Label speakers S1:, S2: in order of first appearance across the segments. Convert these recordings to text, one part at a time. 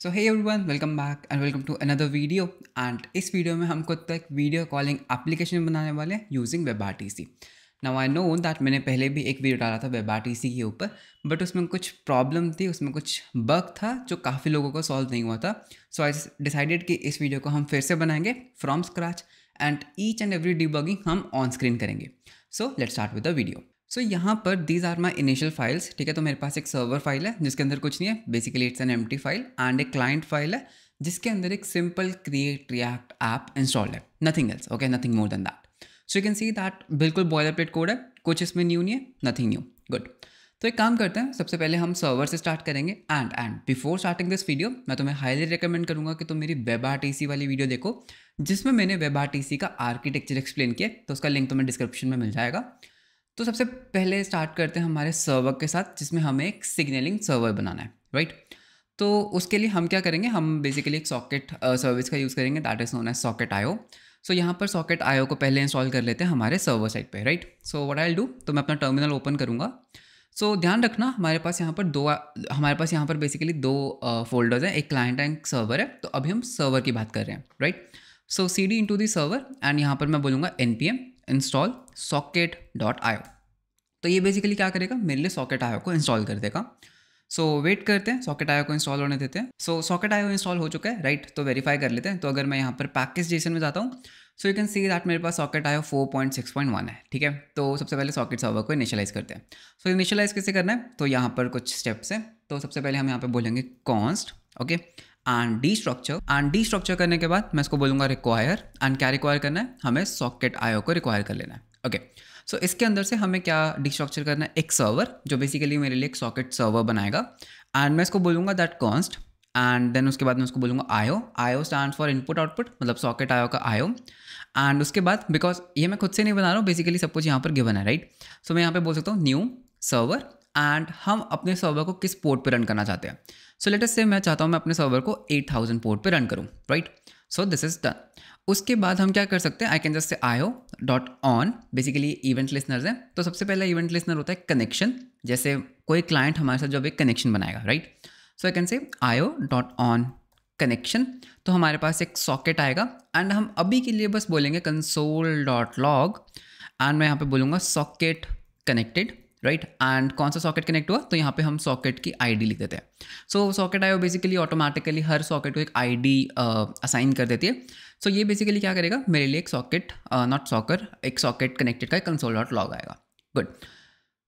S1: So hey everyone welcome back and welcome to another video and इस video में हम खुद तक वीडियो कॉलिंग एप्लीकेशन बनाने वाले हैं using web R T C now I know that मैंने पहले भी एक वीडियो डाला था वेब आर टी सी के ऊपर बट उसमें कुछ प्रॉब्लम थी, उसमें कुछ बग था जो काफ़ी लोगों को सॉल्व नहीं हुआ था. सो आई डिसाइडेड कि इस वीडियो को हम फिर से बनाएँगे from scratch and each and every debugging हम ऑन स्क्रीन करेंगे. So let start with the video so so, यहाँ पर these are my initial files ठीक है? तो मेरे पास एक सर्वर फ़ाइल है जिसके अंदर कुछ नहीं है। Basically it's N M file and एक क्लाइंट फ़ाइल है जिसके अंदर एक simple create React app installed है। Nothing else okay nothing more than that so you can see that बिल्कुल बॉयलर प्लेट कोड है कुछ इसमें न्यू नहीं है नथिंग न्यू गुड तो एक काम करते हैं सबसे पहले हम सर्वर से स्टार्ट करेंगे and and before starting this video मैं तुम्हें हाईली रिकमेंड करूँगा कि तुम मेरी वेब आर वाली वीडियो देखो जिसमें मैंने वेब आर का आर्किटेक्चर एक्सप्लेन किया तो उसका लिंक तुम्हें डिस्क्रिप्शन में मिल जाएगा। तो सबसे पहले स्टार्ट करते हैं हमारे सर्वर के साथ जिसमें हमें एक सिग्नलिंग सर्वर बनाना है राइट तो उसके लिए हम क्या करेंगे हम बेसिकली एक सॉकेट सर्विस का यूज़ करेंगे that is known as socket IO so यहाँ पर सॉकेट आयो को पहले इंस्टॉल कर लेते हैं हमारे सर्वर साइड पे right so what I do तो मैं अपना टर्मिनल ओपन करूँगा। सो so, ध्यान रखना हमारे पास यहाँ पर दो हमारे पास यहाँ पर बेसिकली दो फोल्डर्स हैं एक क्लाइंट एंड सर्वर है। तो अभी हम सर्वर की बात कर रहे हैं right so C D into the server and यहाँ पर मैं बोलूँगा N P M install socket dot IO तो ये बेसिकली क्या करेगा? मेरे लिए सॉकेट आयो को इंस्टॉल कर देगा। सो so, वेट करते हैं। सॉकेट आयो को इंस्टॉल होने देते हैं। सो सॉकेट आयो इंस्टॉल हो चुका है राइट तो वेरीफाई कर लेते हैं। तो अगर मैं यहाँ पर पैकेज जेसन में जाता हूँ so you can see that मेरे पास socket IO four point six point one है ठीक है? तो सबसे पहले सॉकेट सर्वर को इनिशियलाइज करते हैं। सो so, इनिशियलाइज कैसे करना है? तो यहाँ पर कुछ स्टेप्स हैं। तो सबसे पहले हम यहाँ पर बोलेंगे const okay and destructure and destructure करने के बाद मैं इसको बोलूँगा रिक्वायर एंड क्या रिक्वायर करना है? हमें सॉकेट आयो को रिक्वायर कर लेना है. Okay okay. सो so, इसके अंदर से हमें क्या डिस्ट्रक्चर करना है? एक सर्वर जो बेसिकली मेरे लिए एक सॉकेट सर्वर बनाएगा. एंड मैं इसको बोलूँगा दैट कॉन्स्ट एंड देन उसके बाद मैं उसको बोलूँगा IO IO stand for input output मतलब सॉकेट आयो का आयो एंड उसके बाद बिकॉज़ ये मैं खुद से नहीं बना रहा हूँ बेसिकली सब कुछ यहाँ पर गिवन है राइट सो so, मैं यहाँ पे बोल सकता हूँ न्यू सर्वर एंड हम अपने सर्वर को किस पोर्ट पर रन करना चाहते हैं? सो लेटेस्ट से मैं चाहता हूँ मैं अपने सर्वर को एट थाउज़ेंड पोर्ट पे रन करूँ right so this is done उसके बाद हम क्या कर सकते हैं? आई कैन जस्ट से IO dot on basically event listeners हैं। तो सबसे पहला इवेंट लिसनर होता है कनेक्शन जैसे कोई क्लाइंट हमारे साथ जब एक कनेक्शन बनाएगा राइट सो आई कैन से आयो डॉट ऑन कनेक्शन तो हमारे पास एक सॉकेट आएगा। एंड हम अभी के लिए बस बोलेंगे कंसोल डॉट लॉग एंड मैं यहाँ पे बोलूँगा सॉकेट कनेक्टेड राइट एंड कौन सा सॉकेट कनेक्ट हुआ? तो यहाँ पे हम सॉकेट की आईडी लिख देते हैं। So socket IO basically automatically हर सॉकेट को एक आईडी असाइन कर देती है। सो so, ये बेसिकली क्या करेगा? मेरे लिए एक सॉकेट नॉट सॉकर एक सॉकेट कनेक्टेड का एक कंसोल डॉट लॉग आएगा। गुड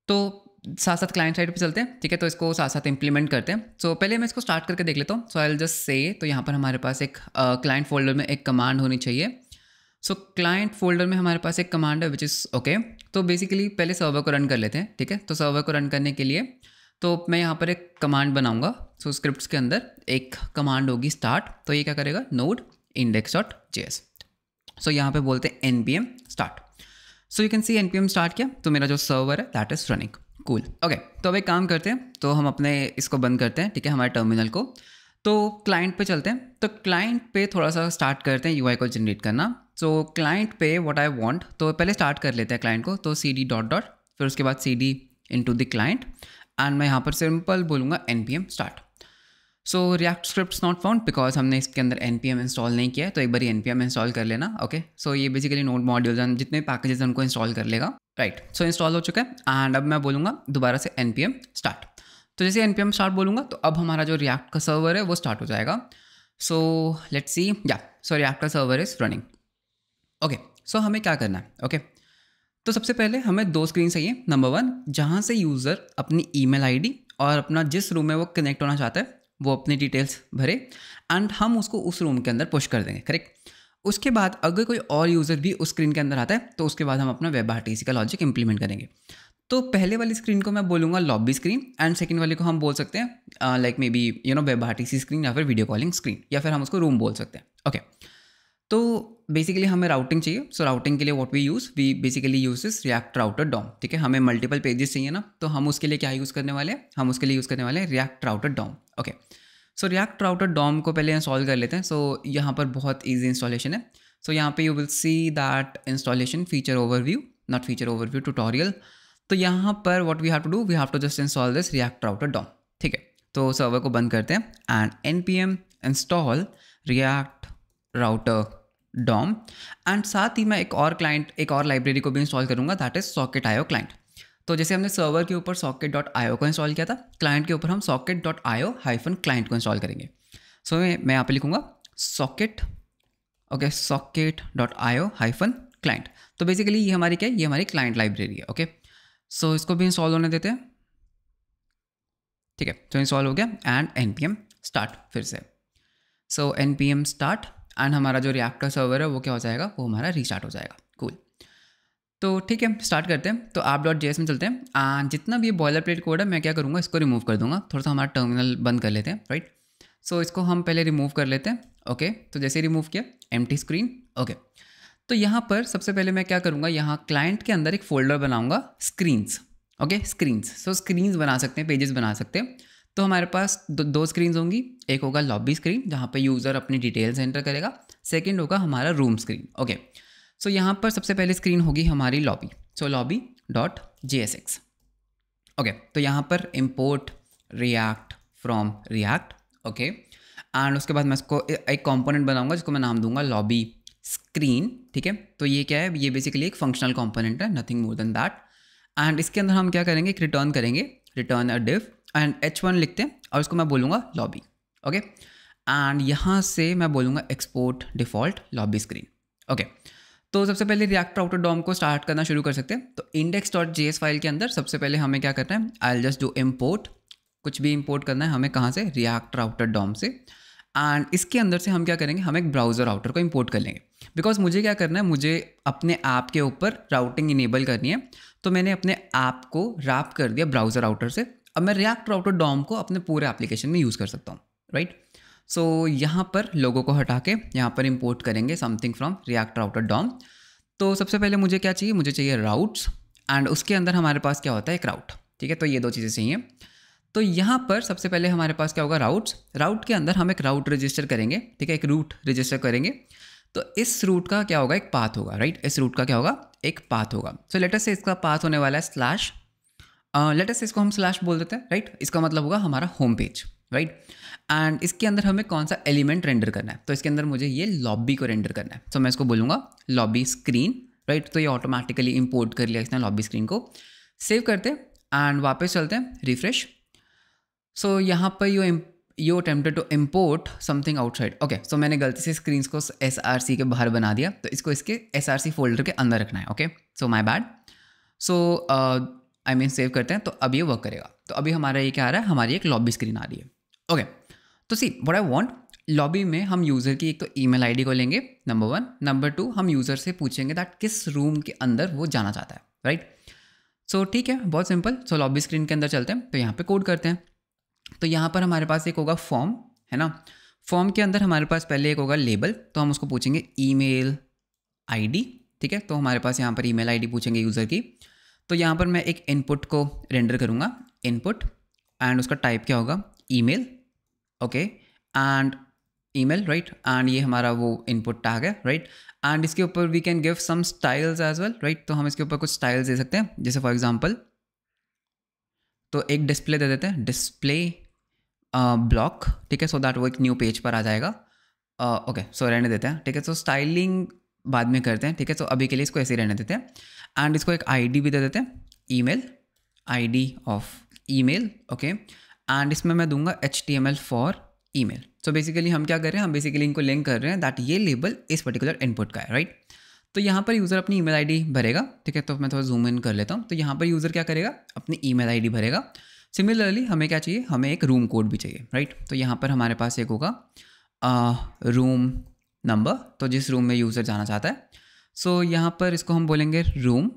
S1: तो साथ साथ क्लाइंट साइड पे चलते हैं ठीक है? तो इसको साथ साथ इंप्लीमेंट करते हैं। सो so, पहले मैं इसको स्टार्ट करके देख लेता हूँ। सो आई जस्ट से तो यहाँ पर हमारे पास एक क्लाइंट uh, फोल्डर में एक कमांड होनी चाहिए। सो क्लाइंट फोल्डर में हमारे पास एक कमांड है विच इज़ ओके तो बेसिकली पहले सर्वर को रन कर लेते हैं ठीक है? तो सर्वर को रन करने के लिए तो मैं यहाँ पर एक कमांड बनाऊँगा। सो so, स्क्रिप्ट के अंदर एक कमांड होगी स्टार्ट तो ये क्या करेगा? Node index dot J S so यहाँ पे बोलते हैं N P M start so you can see N P M start किया तो मेरा जो सर्वर है that is running cool okay तो अब एक काम करते हैं तो हम अपने इसको बंद करते हैं ठीक है? हमारे टर्मिनल को। तो क्लाइंट पे चलते हैं। तो क्लाइंट पे थोड़ा सा स्टार्ट करते हैं यूआई को जनरेट करना। सो क्लाइंट पे व्हाट आई वांट तो पहले स्टार्ट कर लेते हैं क्लाइंट को तो सी डी डॉट डॉट फिर उसके बाद C D into the client and मैं यहाँ पर सिंपल बोलूँगा N P M start so React script not found because हमने इसके अंदर एन पी एम इंस्टॉल नहीं किया है तो एक बार एन पी एम इंस्टॉल कर लेना ओके? सो ये बेसिकली नोट मॉड्यूल्स जितने पैकेजेस उनको इंस्टॉल कर लेगा राइट सो इंस्टॉल हो चुका है एंड अब मैं बोलूँगा दोबारा से एन पी एम स्टार्ट तो जैसे एन पी एम स्टार्ट बोलूँगा तो अब हमारा जो रिएक्ट का सर्वर है, वो स्टार्ट हो जाएगा. सो लेट सी या सो रिएक्ट का server is running okay so हमें क्या करना है ओके? तो सबसे पहले हमें दो स्क्रीन चाहिए नंबर वन जहाँ से यूज़र अपनी ईमेल आईडी और अपना जिस रूम में वो कनेक्ट होना चाहता है, वो अपनी डिटेल्स भरे एंड हम उसको उस रूम के अंदर पुश कर देंगे करेक्ट उसके बाद अगर कोई और यूज़र भी उस स्क्रीन के अंदर आता है तो उसके बाद हम अपना वेब आर का लॉजिक इंप्लीमेंट करेंगे तो पहले वाली स्क्रीन को मैं बोलूँगा लॉबी स्क्रीन एंड सेकंड वाली को हम बोल सकते हैं like maybe you know web R screen या फिर वीडियो कॉलिंग स्क्रीन या फिर हम उसको रूम बोल सकते हैं ओके okay. तो बेसिकली हमें राउटिंग चाहिए। सो so, राउटिंग के लिए what we use we basically use इस रिएक्ट राउटर डॉम ठीक है? हमें मल्टीपल पेजेस चाहिए ना तो हम उसके लिए क्या यूज़ करने वाले हैं? हम उसके लिए यूज़ करने वाले हैं React router DOM okay so React router DOM को पहले इंस्टॉल कर लेते हैं। सो so, यहाँ पर बहुत ईजी इंस्टॉलेशन है। सो so, यहाँ पे you will see that installation feature overview not feature overview tutorial तो यहाँ पर what we have to do we have to just install this React router DOM ठीक है? तो सर्वर को बंद करते हैं and N P M install React router DOM. And साथ ही मैं एक और क्लाइंट एक और लाइब्रेरी को भी इंस्टॉल करूँगा that is socket IO client तो जैसे हमने सर्वर के ऊपर सॉकेट डॉट आयो को इंस्टॉल किया था क्लाइंट के ऊपर हम socket dot IO hyphen client को इंस्टॉल करेंगे। सो so, मैं यहाँ पे लिखूँगा socket okay socket dot IO hyphen client तो बेसिकली ये हमारी क्या है? ये हमारी क्लाइंट लाइब्रेरी है ओके सो so, इसको भी इंस्टॉल होने देते हैं। ठीक है तो इंस्टॉल हो गया and N P M start फिर से। So N P M start and हमारा जो रिएक्टर सर्वर है, वो क्या हो जाएगा? वो हमारा रीस्टार्ट हो जाएगा। कूल तो ठीक है स्टार्ट करते हैं। तो आप डॉट जे में चलते हैं। एंड जितना भी ये बॉयलर प्लेट कोड है, मैं क्या करूँगा? इसको रिमूव कर दूँगा। थोड़ा सा हमारा टर्मिनल बंद कर लेते हैं राइट सो इसको हम पहले रिमूव कर लेते हैं। ओके तो जैसे रिमूव किया एम स्क्रीन ओके तो यहाँ पर सबसे पहले मैं क्या करूँगा? यहाँ क्लाइंट के अंदर एक फोल्डर बनाऊँगा। Screens okay screens so screens बना सकते हैं पेजेस बना सकते हैं। तो हमारे पास दो, दो स्क्रीन्स होंगी। एक होगा लॉबी स्क्रीन जहाँ पर यूज़र अपनी डिटेल्स एंटर करेगा। सेकेंड होगा हमारा रूम स्क्रीन ओके सो यहाँ पर सबसे पहले स्क्रीन होगी हमारी lobby so lobby dot J S X okay तो यहाँ पर import React from React okay and उसके बाद मैं इसको एक कंपोनेंट बनाऊँगा जिसको मैं नाम दूँगा लॉबी स्क्रीन ठीक है? तो ये क्या है? ये बेसिकली एक फंक्शनल कंपोनेंट है nothing more than that and इसके अंदर हम क्या करेंगे? एक रिटर्न करेंगे। Return a div and H one लिखते हैं, और इसको मैं बोलूँगा लॉबी ओके एंड यहाँ से मैं बोलूँगा export default lobby screen okay तो सबसे पहले रिएक्ट आउटर डॉम को स्टार्ट करना शुरू कर सकते हैं। तो इंडेक्स डॉट जे फ़ाइल के अंदर सबसे पहले हमें क्या करना है? I'll just do import कुछ भी इम्पोर्ट करना है हमें कहाँ से? रिएक्ट राउटर डॉम से। एंड इसके अंदर से हम क्या करेंगे? हम एक ब्राउज़र राउटर को इम्पोर्ट कर लेंगे। बिकॉज़ मुझे क्या करना है? मुझे अपने ऐप के ऊपर राउटिंग इनेबल करनी है। तो मैंने अपने ऐप को रैप कर दिया ब्राउज़र राउटर से। अब मैं रिएक्ट राउटर डॉम को अपने पूरे एप्लीकेशन में यूज़ कर सकता हूँ राइट सो यहाँ पर लोगों को हटा के यहाँ पर इम्पोर्ट करेंगे something from React router DOM तो सबसे पहले मुझे क्या चाहिए? मुझे चाहिए राउट्स एंड उसके अंदर हमारे पास क्या होता है? एक राउट ठीक है? तो ये दो चीज़ें चाहिए। तो यहाँ पर सबसे पहले हमारे पास क्या होगा? राउट्स राउट के अंदर हम एक राउट रजिस्टर करेंगे, ठीक है? एक रूट रजिस्टर करेंगे। तो इस रूट का क्या होगा? एक पाथ होगा राइट इस रूट का क्या होगा? एक पाथ होगा। सो लेटर से इसका पाथ होने वाला है स्लैश लेटेस्ट से इसको हम स्लैश बोल देते हैं राइट इसका मतलब होगा हमारा होम पेज राइट एंड इसके अंदर हमें कौन सा एलिमेंट रेंडर करना है? तो इसके अंदर मुझे ये लॉबी को रेंडर करना है। तो मैं इसको बोलूँगा लॉबी स्क्रीन राइट तो ये ऑटोमेटिकली इंपोर्ट कर लिया इसने लॉबी स्क्रीन को। सेव करते हैं एंड वापस चलते हैं रिफ्रेश सो so, यहाँ पर you you attempted to import something outside okay so मैंने गलती से स्क्रीन को एस आर सी के बाहर बना दिया। तो इसको इसके एस आर सी फोल्डर के अंदर रखना है okay so my bad so I mean save करते हैं तो अब ये वर्क करेगा। तो अभी हमारा ये क्या आ रहा है, हमारी एक लॉबी स्क्रीन आ रही है। ओके तो see what I want lobby में हम यूज़र की एक तो ईमेल आईडी को लेंगे नंबर वन नंबर टू हम यूज़र से पूछेंगे दैट किस रूम के अंदर वो जाना चाहता है राइट सो ठीक है, बहुत सिंपल सो लॉबी स्क्रीन के अंदर चलते हैं तो यहाँ पे कोड करते हैं। तो यहाँ पर हमारे पास एक होगा फॉर्म है ना? फॉर्म के अंदर हमारे पास पहले एक होगा लेबल तो हम उसको पूछेंगे ईमेल आईडी ठीक है? तो हमारे पास यहाँ पर ईमेल आईडी पूछेंगे यूज़र की। तो यहाँ पर मैं एक इनपुट को रेंडर करूँगा। इनपुट एंड उसका टाइप क्या होगा? Email okay and email right and ये हमारा वो इनपुट टैग है राइट एंड इसके ऊपर we can give some styles as well right तो हम इसके ऊपर कुछ स्टाइल्स दे सकते हैं। जैसे फॉर एग्जांपल तो एक डिस्प्ले दे देते हैं। डिस्प्ले ब्लॉक ठीक है सो दैट वो एक न्यू पेज पर आ जाएगा। ओके सो रहने देते हैं, ठीक है सो स्टाइलिंग बाद में करते हैं, ठीक है सो अभी के लिए इसको ऐसे ही रहने देते हैं। एंड इसको एक आईडी भी दे देते हैं email ID of email okay and इसमें मैं दूँगा H T M L for email so basically हम क्या कर रहे हैं, हम बेसिकली इनको लिंक कर रहे हैं दैट ये लेबल इस पर्टिकुलर इनपुट का है राइट right? तो यहाँ पर यूज़र अपनी ईमेल आईडी भरेगा, ठीक है? तो मैं थोड़ा जूम इन कर लेता हूँ। तो यहाँ पर यूज़र क्या करेगा, अपनी ईमेल आईडी भरेगा। सिमिलरली हमें क्या चाहिए, हमें एक रूम कोड भी चाहिए राइट तो यहाँ पर हमारे पास एक होगा रूम नंबर तो जिस रूम में यूज़र जाना चाहता है सो so, यहाँ पर इसको हम बोलेंगे रूम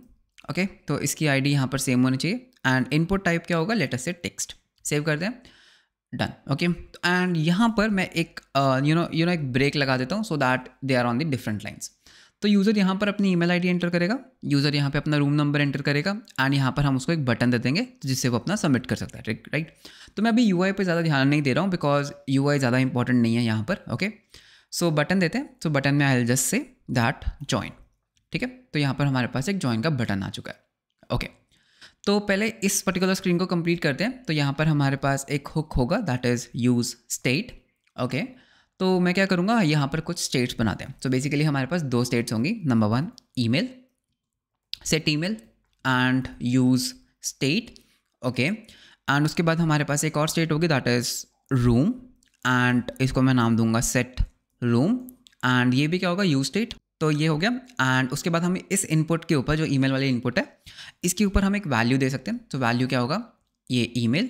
S1: ओके okay? तो इसकी आईडी यहाँ पर सेम होनी चाहिए। एंड इनपुट टाइप क्या होगा? लेटर से टेक्स्ट सेव कर दें। डन ओके एंड यहाँ पर मैं एक यू नो यू नो एक ब्रेक लगा देता हूँ so that they are on the different lines तो यूज़र यहाँ पर अपनी ईमेल आईडी एंटर करेगा। यूज़र यहाँ पे अपना रूम नंबर एंटर करेगा। एंड यहाँ पर हम उसको एक बटन दे देंगे जिससे वो अपना सबमिट कर सकता है राइट तो मैं अभी यू पे ज़्यादा ध्यान नहीं दे रहा हूँ बिकॉज़ यूआई ज़्यादा इंपॉर्टेंट नहीं है यहाँ पर ओके सो बटन देते हैं। सो बटन में I'll just say that join ठीक है? तो यहाँ पर हमारे पास एक ज्वाइन का बटन आ चुका है। ओके तो पहले इस पर्टिकुलर स्क्रीन को कंप्लीट करते हैं। तो यहाँ पर हमारे पास एक हुक होगा that is use state okay तो मैं क्या करूँगा? यहाँ पर कुछ स्टेट्स बनाते हैं तो बेसिकली हमारे पास दो स्टेट्स होंगी। Number one email set email and use state okay and उसके बाद हमारे पास एक और स्टेट होगी दैट इज़ रूम एंड इसको मैं नाम दूँगा सेट रूम एंड ये भी क्या होगा? यूज़ स्टेट तो ये हो गया। एंड उसके बाद हम इस इनपुट के ऊपर जो ईमेल वाले इनपुट है इसके ऊपर हम एक वैल्यू दे सकते हैं। तो वैल्यू क्या होगा? ये ईमेल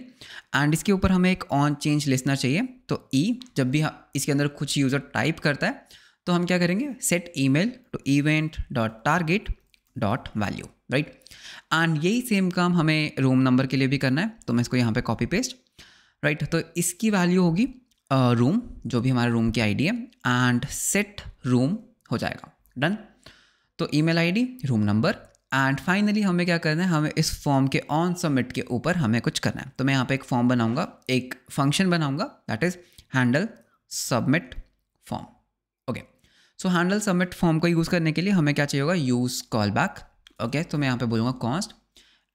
S1: एंड इसके ऊपर हमें एक ऑन चेंज लिसनर चाहिए। तो ई e, जब भी हम इसके अंदर कुछ यूज़र टाइप करता है तो हम क्या करेंगे? Set email to event dot target dot value right and यही सेम काम हमें रूम नंबर के लिए भी करना है। तो मैं इसको यहाँ पे कॉपी पेस्ट राइट तो इसकी वैल्यू होगी रूम uh, जो भी हमारा रूम की आईडी है। एंड सेट रूम हो जाएगा। डन तो email ID room number and finally हमें क्या करना है? हमें इस फॉर्म के ऑन सबमिट के ऊपर हमें कुछ करना है। तो मैं यहाँ पे एक फॉर्म बनाऊँगा, एक फ़ंक्शन बनाऊँगा that is handle submit form okay so handle submit form को यूज़ करने के लिए हमें क्या चाहिए होगा? यूज़ कॉल बैक ओके तो मैं यहाँ पे बोलूँगा कॉस्ट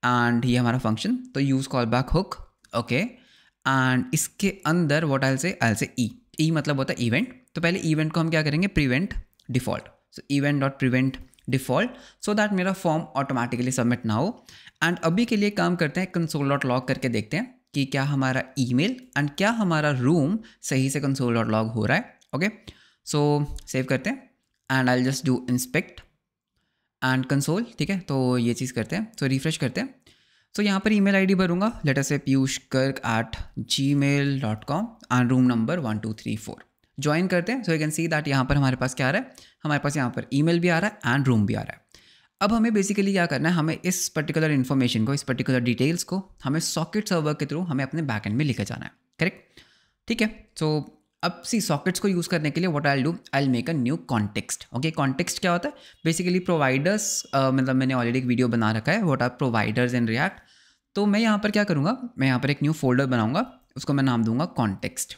S1: एंड ये हमारा फ़ंक्शन तो use callback hook okay and इसके अंदर वॉट आयल से आल से ई ई मतलब होता है इवेंट तो पहले इवेंट को हम क्या करेंगे? Prevent default so event dot prevent default so that मेरा फॉर्म ऑटोमेटिकली सबमिट ना हो। एंड अभी के लिए काम करते हैं कंसोल डॉट लॉग करके देखते हैं कि क्या हमारा ईमेल एंड क्या हमारा रूम सही से कंसोल डॉट लॉग हो रहा है ओके सो सेव करते हैं and I just do inspect and console ठीक है? तो ये चीज़ करते हैं तो रिफ्रेश करते हैं। सो so, यहाँ पर ईमेल आईडी भरूँगा लेटर से Piyush Garg at Gmail dot com and room number one two three four join करते हैं so you can see that यहाँ पर हमारे पास क्या आ रहा है? हमारे पास यहाँ पर ईमेल भी आ रहा है एंड रूम भी आ रहा है। अब हमें बेसिकली क्या करना है? हमें इस पर्टिकुलर इन्फॉर्मेशन को इस पर्टिकुलर डिटेल्स को हमें सॉकेट सर्वर के थ्रू हमें अपने बैक एंड में लेकर जाना है करेक्ट ठीक है सो so, अब सी सॉकेट्स को यूज़ करने के लिए what I do I make a new context okay context क्या होता है? बेसिकली प्रोवाइडर्स मतलब मैंने ऑलरेडी एक वीडियो बना रखा है what are providers in React तो मैं यहाँ पर क्या करूँगा? मैं यहाँ पर एक न्यू फोल्डर बनाऊँगा उसको मैं नाम दूँगा कॉन्टेक्स्ट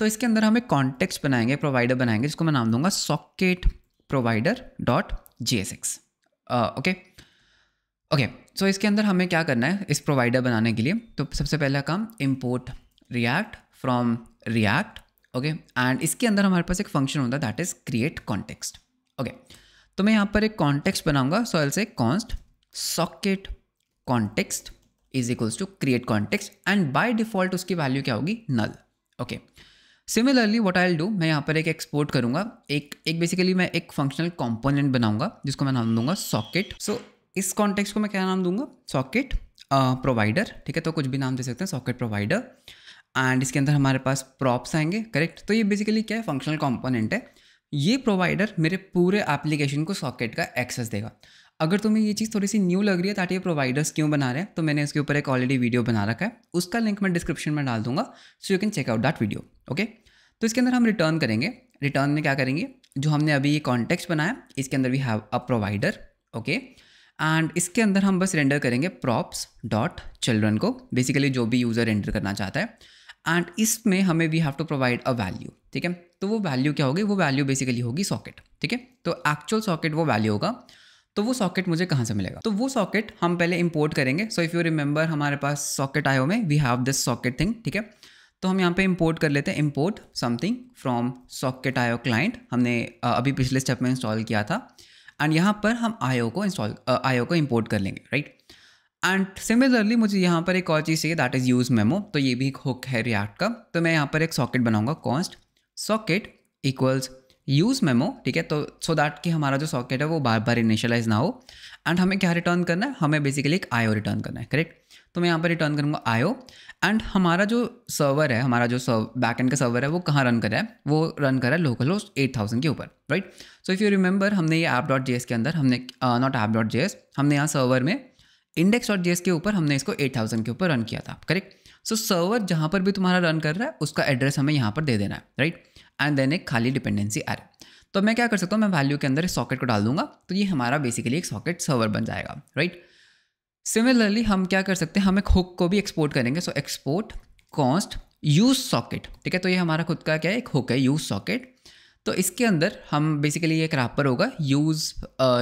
S1: तो इसके अंदर हम एक कॉन्टेक्स्ट बनाएँगे प्रोवाइडर बनाएँगे, जिसको मैं नाम दूँगा socket provider dot J S X okay okay so इसके अंदर हमें क्या करना है इस प्रोवाइडर बनाने के लिए? तो सबसे पहला काम import react from react okay and इसके अंदर हमारे पास एक फ़ंक्शन होता है that is create context okay तो मैं यहाँ पर एक कॉन्टेक्स्ट बनाऊँगा so I'll say const socket context is equals to create context and by default उसकी वैल्यू क्या होगी? Null okay okay. Similarly what I do मैं यहाँ पर एक एक्सपोर्ट करूँगा। एक एक बेसिकली मैं एक फंक्शनल कॉम्पोनेंट बनाऊँगा जिसको मैं नाम दूँगा सॉकेट सो so, इस कॉन्टेक्स्ट को मैं क्या नाम दूँगा? सॉकेट प्रोवाइडर ठीक है? तो कुछ भी नाम दे सकते हैं सॉकेट प्रोवाइडर एंड इसके अंदर हमारे पास प्रॉप्स आएँगे करेक्ट तो ये बेसिकली क्या है? फंक्शनल कॉम्पोनेंट है। ये प्रोवाइडर मेरे पूरे एप्लीकेशन को सॉकेट का एक्सेस देगा। अगर तुम्हें ये चीज़ थोड़ी सी न्यू लग रही है, ताकि ये प्रोवाइडर्स क्यों बना रहे हैं तो मैंने इसके ऊपर एक ऑलरेडी वीडियो बना रखा है। उसका लिंक मैं डिस्क्रिप्शन में डाल दूँगा so you can check out that video okay तो इसके अंदर हम रिटर्न करेंगे। रिटर्न में क्या करेंगे? जो हमने अभी ये कॉन्टेक्स्ट बनाया, इसके अंदर we have a provider okay and इसके अंदर हम बस रेंडर करेंगे प्रॉप्स डॉट चिल्ड्रन को बेसिकली जो भी यूज़र एंटर करना चाहता है। एंड इसमें हमें we have to provide a value ठीक है? तो वो वैल्यू क्या होगी? वो वैल्यू बेसिकली होगी सॉकेट ठीक है? तो एक्चुअल सॉकेट वो वैल्यू होगा। तो वो सॉकेट मुझे कहाँ से मिलेगा? तो वो सॉकेट हम पहले इंपोर्ट करेंगे। सो इफ़ यू रिमेंबर हमारे पास सॉकेट आयो में we have this socket thing ठीक है? तो हम यहाँ पे इंपोर्ट कर लेते हैं। Import something from socket IO client हमने अभी पिछले स्टेप में इंस्टॉल किया था। एंड यहाँ पर हम आयो को इंस्टॉल आयो को इंपोर्ट कर लेंगे राइट एंड सिमिलरली मुझे यहाँ पर एक और चीज़ चाहिए दैट इज़ यूज़ मेमो तो ये भी एक हुक है रिएक्ट का। तो मैं यहाँ पर एक सॉकेट बनाऊँगा const socket equals use memo ठीक है? तो सो दैट कि हमारा जो सॉकेट है, वो बार बार इनिशियलाइज ना हो। एंड हमें क्या रिटर्न करना है? हमें बेसिकली एक आयो रिटर्न करना है करेक्ट तो मैं यहाँ पर रिटर्न करूँगा आयो एंड हमारा जो सर्वर है, हमारा जो सर्व बैक एंड का सर्वर है, वो कहाँ रन कर रहा है? वो रन कर रहा है लोकल होस्ट एट थाउज़ेंड के ऊपर right so if you remember हमने ये ऐप डॉट जे के अंदर, हमने नॉट ऐप डॉट जे हमने यहाँ सर्वर में इंडेक्स डॉट जे के ऊपर हमने इसको एट थाउज़ेंड के ऊपर रन किया था करेक्ट सो सर्वर जहाँ पर भी तुम्हारा रन कर रहा है, उसका एड्रेस हमें यहाँ पर दे देना है राइट एंड देन एक खाली डिपेंडेंसी है तो मैं क्या कर सकता हूँ? मैं वैल्यू के अंदर इस सॉकेट को डाल दूँगा तो ये हमारा बेसिकली एक सॉकेट सर्वर बन जाएगा राइट सिमिलरली हम क्या कर सकते हैं? हम एक हुक को भी एक्सपोर्ट करेंगे so export const use socket ठीक है? तो ये हमारा खुद का क्या है? एक हुक है यूज़ सॉकेट तो इसके अंदर हम बेसिकली एक रैपर होगा यूज़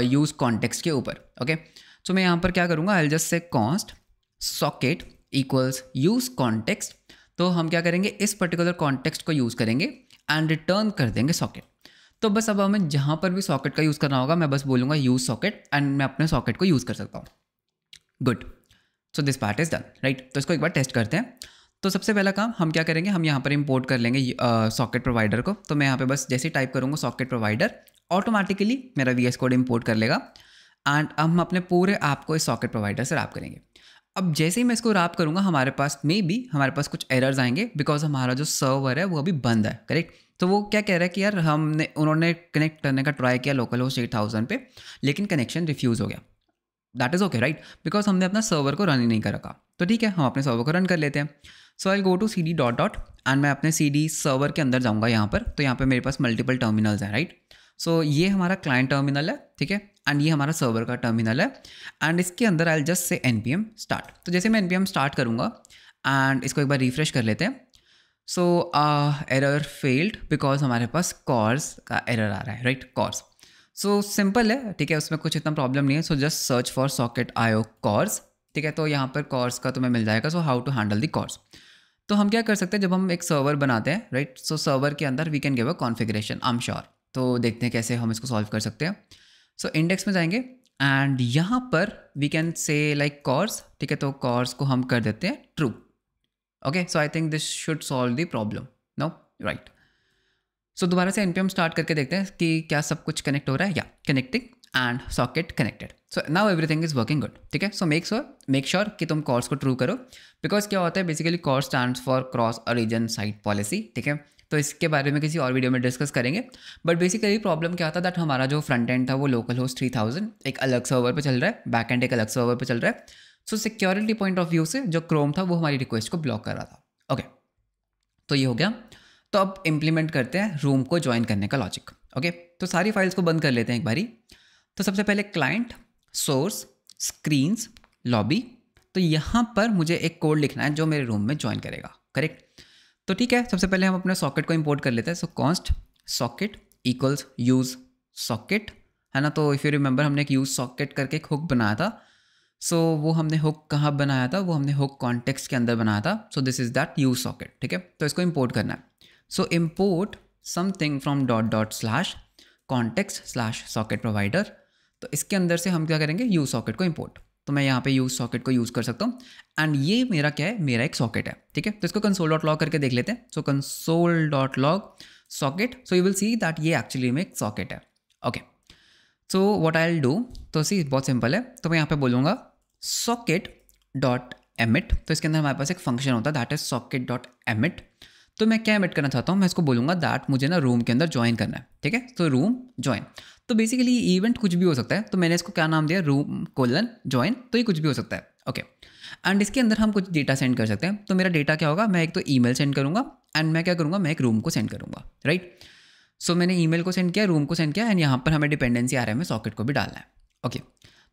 S1: यूज़ कॉन्टेक्स्ट के ऊपर ओके सो मैं यहाँ पर क्या करूँगा? I just say const socket equals use context तो हम क्या करेंगे? इस पर्टिकुलर कॉन्टेक्स्ट को यूज़ करेंगे एंड रिटर्न कर देंगे सॉकेट तो बस अब हमें जहाँ पर भी सॉकेट का यूज़ करना होगा, मैं बस बोलूँगा यूज़ सॉकेट एंड मैं अपने सॉकेट को यूज़ कर सकता हूँ. Good so this part is done right तो इसको एक बार टेस्ट करते हैं. तो सबसे पहला काम, हम क्या करेंगे? हम यहाँ पर इम्पोर्ट कर लेंगे सॉकेट प्रोवाइडर को. तो मैं यहाँ पे बस जैसे ही टाइप करूँगा सॉकेट प्रोवाइडर ऑटोमेटिकली मेरा वी एस कोड इम्पोर्ट कर लेगा. एंड हम अपने पूरे ऐप को इस सॉकेट प्रोवाइडर से रैप करेंगे. अब जैसे ही मैं इसको रैप करूँगा, हमारे पास मे बी हमारे पास कुछ एरर्स आएँगे बिकॉज़ हमारा जो सर्वर है, वो अभी बंद है करेक्ट तो वो क्या कह रहा है कि यार, हमने, उन्होंने कनेक्ट करने का ट्राई किया लोकल होस्ट एट थाउज़ेंड पे, लेकिन कनेक्शन रिफ्यूज़ हो गया। That is okay right because हमने अपना सर्वर को रन ही नहीं कर रखा। तो ठीक है, हम अपने सर्वर को रन कर लेते हैं। So I go to C D dot dot and मैं अपने सी डी सर्वर के अंदर जाऊँगा यहाँ पर। तो यहाँ पर मेरे पास मल्टीपल टर्मिनल्स हैं राइट सो so, ये हमारा क्लाइंट टर्मिनल है ठीक है? एंड ये हमारा सर्वर का टर्मिनल है। एंड इसके अंदर I just say N P M start तो जैसे मैं एन पी एम स्टार्ट करूँगा एंड इसको एक बार रिफ्रेश कर लेते हैं। सो एरर फेल्ड बिकॉज़ हमारे पास कॉर्स का एरर आ रहा है राइट कॉर्स सो सिंपल है ठीक है? उसमें कुछ इतना प्रॉब्लम नहीं है। So just search for socket IO CORS ठीक है? तो यहाँ पर कॉर्स का तुम्हें मिल जाएगा। So how to handle the CORS तो हम क्या कर सकते हैं? जब हम एक सर्वर बनाते हैं राइट सो सर्वर के अंदर we can give a configuration I am sure तो देखते हैं कैसे हम इसको सॉल्व कर सकते हैं। सो so, इंडेक्स में जाएँगे एंड यहाँ पर we can say like CORS ठीक है तो कॉर्स को हम कर देते हैं true okay so I think this should solve the problem no right so दोबारा से एन स्टार्ट करके देखते हैं कि क्या सब कुछ कनेक्ट हो रहा है। या connecting and socket connected so now everything is working good ठीक है? So make sure make sure कि तुम कॉर्स को ट्रू करो। बिकॉज़ क्या होता है basically CORS stand for cross origin site policy ठीक है? तो इसके बारे में किसी और वीडियो में डिस्कस करेंगे। बट बेसिकली प्रॉब्लम क्या था? दैट हमारा जो फ्रंट एंड था, वो लोकल होस्ट थ्री थाउज़ेंड एक अलग सर्वर पर चल रहा है। बैक एंड एक अलग सर्वर पर चल रहा है। So security point of view से जो क्रोम था, वो हमारी रिक्वेस्ट को ब्लॉक कर रहा था। ओके. तो ये हो गया। तो अब इम्प्लीमेंट करते हैं रूम को ज्वाइन करने का लॉजिक ओके? तो सारी फाइल्स को बंद कर लेते हैं एक बारी। तो सबसे पहले क्लाइंट सोर्स स्क्रीन्स लॉबी तो यहाँ पर मुझे एक कोड लिखना है जो मेरे रूम में ज्वाइन करेगा। करेक्ट तो ठीक है सबसे पहले हम अपने सॉकेट को इंपोर्ट कर लेते हैं। So const socket equals use socket है ना? तो इफ़ यू रिमेंबर हमने एक यूज़ सॉकेट करके एक हुक बनाया था। सो so, वो हमने हुक कहाँ बनाया था? वो हमने हुक कॉन्टेक्स के अंदर बनाया था। So this is that use socket ठीक है? तो इसको इम्पोर्ट करना है। So import something from dot dot slash context slash socket provider तो इसके अंदर से हम क्या करेंगे? यू सॉकेट को इम्पोर्ट तो मैं यहाँ पे यूज़ सॉकेट को यूज़ कर सकता हूँ। एंड ये मेरा क्या है? मेरा एक सॉकेट है, ठीक है? तो इसको कंसोल डॉट लॉग करके देख लेते हैं। So console dot log socket so you will see that ये एक्चुअली में एक सॉकेट है। Okay so what I do तो सी बहुत सिंपल है। तो मैं यहाँ पे बोलूँगा सॉकेट डॉट एमिट तो इसके अंदर हमारे पास एक फ़ंक्शन होता है that is socket dot emit तो मैं क्या एमिट करना चाहता हूँ? मैं इसको बोलूँगा दैट मुझे ना रूम के अंदर ज्वाइन करना है, ठीक है? तो रूम ज्वाइन तो बेसिकली ये इवेंट कुछ भी हो सकता है। तो मैंने इसको क्या नाम दिया? रूम कोलन ज्वाइन तो ये कुछ भी हो सकता है। ओके एंड इसके अंदर हम कुछ डेटा सेंड कर सकते हैं। तो मेरा डेटा क्या होगा? मैं एक तो ईमेल सेंड करूँगा एंड मैं क्या करूँगा? मैं एक रूम को सेंड करूँगा राइट सो मैंने ईमेल को सेंड किया रूम को सेंड किया एंड यहाँ पर हमें डिपेंडेंसी आ रहा है। में सॉकेट को भी डालना है। ओके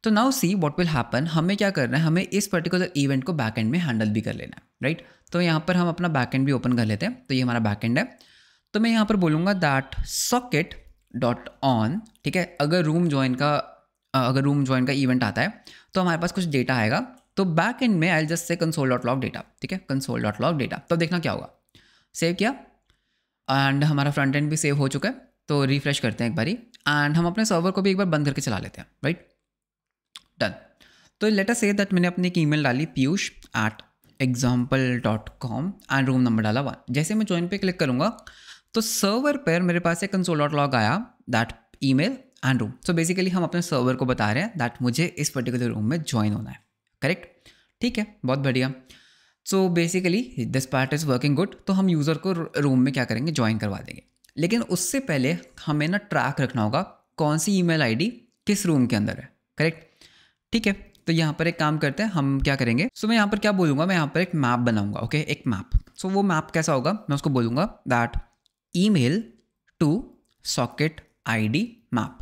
S1: तो now see what will happen हमें क्या करना है, हमें इस पर्टिकुलर इवेंट को बैक एंड में हैंडल भी कर लेना है राइट तो यहाँ पर हम अपना बैक एंड भी ओपन कर लेते हैं तो ये हमारा बैक एंड है। तो मैं यहाँ पर बोलूँगा दैट सॉकेट डॉट ऑन ठीक है? अगर रूम ज्वाइन का अगर रूम ज्वाइन का इवेंट आता है तो हमारे पास कुछ डेटा आएगा। तो बैक एंड में I just say console dot log data ठीक है? कंसोल डॉट लॉग डेटा तो देखना क्या होगा। सेव किया। एंड हमारा फ्रंट एंड भी सेव हो चुका है तो रिफ्रेश करते हैं एक बारी। एंड हम अपने सर्वर को भी एक बार बंद करके चला लेते हैं राइट डन तो लेटर से दैट मैंने अपनी एक ईमेल डाली, Piyush at example dot com and room number डाला वन जैसे मैं ज्वाइन पे क्लिक करूँगा तो सर्वर पर मेरे पास एक कंसोल डॉट लॉग आया that email and room so basically हम अपने सर्वर को बता रहे हैं दैट मुझे इस पर्टिकुलर रूम में ज्वाइन होना है. करेक्ट ठीक है, बहुत बढ़िया. So basically this part is working good तो हम यूज़र को रूम में क्या करेंगे? ज्वाइन करवा देंगे. लेकिन उससे पहले हमें ना ट्रैक रखना होगा कौन सी ईमेल आईडी किस रूम के अंदर है. करेक्ट ठीक है तो यहाँ पर एक काम करते हैं हम क्या करेंगे? सो so, मैं यहाँ पर क्या बोलूँगा? मैं यहाँ पर एक मैप बनाऊँगा ओके okay? एक मैप सो so, वो मैप कैसा होगा? मैं उसको बोलूँगा that email to socket ID map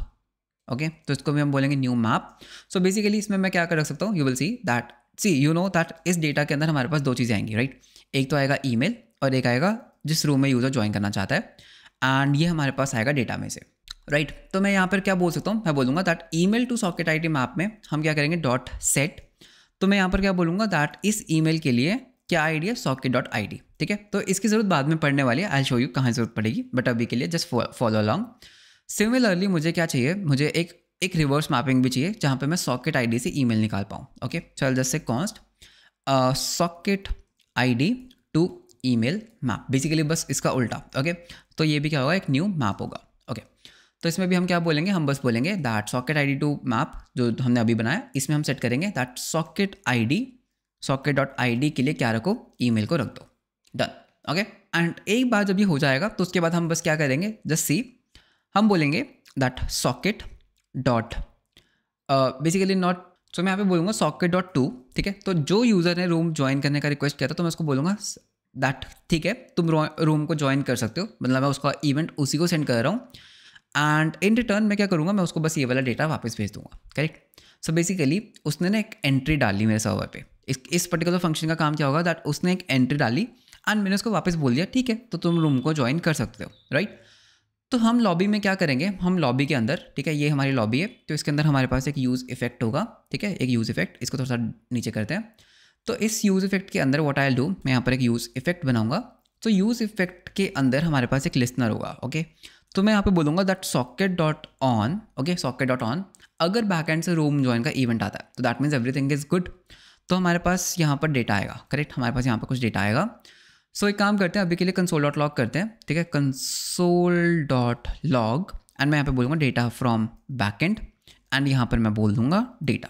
S1: okay तो इसको भी हम बोलेंगे न्यू मैप सो बेसिकली इसमें मैं क्या कर रख सकता हूँ? You will see that see you know that इस डेटा के अंदर हमारे पास दो चीज़ें आएँगी राइट right? एक तो आएगा ईमेल और एक आएगा जिस रूम में यूज़र ज्वाइन करना चाहता है एंड ये हमारे पास आएगा डेटा में से राइट right? तो मैं यहाँ पर क्या बोल सकता हूँ? मैं बोलूँगा that email to socket ID map में हम क्या करेंगे? डॉट सेट तो मैं यहाँ पर क्या बोलूँगा? दैट इस ईमेल के लिए क्या आई डी है? सॉकेट डॉट आई डी ठीक है? तो इसकी ज़रूरत बाद में पढ़ने वाली है। आई शो यू कहाँ ज़रूरत पड़ेगी बट अभी के लिए जस्ट फॉलो अलॉन्ग सिमिलरली मुझे क्या चाहिए? मुझे एक एक रिवर्स मैपिंग भी चाहिए, जहाँ पे मैं सॉकेट आईडी से ईमेल निकाल पाऊँ। ओके चल जैसे const socket ID to email map basically बस इसका उल्टा। ओके तो ये भी क्या होगा? एक न्यू मैप होगा। तो इसमें भी हम क्या बोलेंगे? हम बस बोलेंगे that socket ID to map जो हमने अभी बनाया, इसमें हम सेट करेंगे that socket I socket dot ID के लिए क्या रखो? ईमेल को रख दो। डन ओके एंड एक बार जब ये हो जाएगा तो उसके बाद हम बस क्या करेंगे? जस्ट सी हम बोलेंगे that socket dot basically not so मैं यहाँ पे बोलूँगा सॉकेट डॉट टू ठीक है? तो जो यूज़र ने रूम ज्वाइन करने का रिक्वेस्ट किया था तो मैं उसको बोलूँगा दैट ठीक है? तुम रूम को ज्वाइन कर सकते हो। मतलब मैं उसका इवेंट उसी को सेंड कर रहा हूँ। एंड इन रिटर्न मैं क्या करूँगा? मैं उसको बस ये वाला डेटा वापस भेज दूँगा। करेक्ट सो बेसिकली उसने ना एक एंट्री डाली मेरे सर्वर पे। इस इस पर्टिकुलर फ़ंक्शन का काम क्या होगा? दैट उसने एक एंट्री डाली एंड मैंने उसको वापस बोल दिया, ठीक है तो तुम रूम को ज्वाइन कर सकते हो। राइट तो हम लॉबी में क्या करेंगे? हम लॉबी के अंदर, ठीक है, ये हमारी लॉबी है तो इसके अंदर हमारे पास एक यूज़ इफ़ेक्ट होगा, ठीक है, एक यूज़ इफ़ेक्ट इसको थोड़ा सा नीचे करते हैं। तो इस यूज़ इफ़ेक्ट के अंदर वॉट आई डू मैं यहाँ पर एक यूज़ इफ़ेक्ट बनाऊँगा। तो यूज़ इफ़ेक्ट के अंदर हमारे पास एक लिस्नर होगा ओके तो मैं यहाँ पे बोलूँगा that socket dot on okay socket dot on अगर बैक एंड से रूम ज्वाइन का इवेंट आता है तो that means everything is good तो हमारे पास यहाँ पर डेटा आएगा करेक्ट हमारे पास यहाँ पर कुछ डेटा आएगा। सो so, एक काम करते हैं अभी के लिए कंसोल डॉट लॉग करते हैं ठीक है? कंसोल डॉट लॉग एंड मैं यहाँ पे बोलूँगा data from back end and यहाँ पर मैं बोल दूँगा डेटा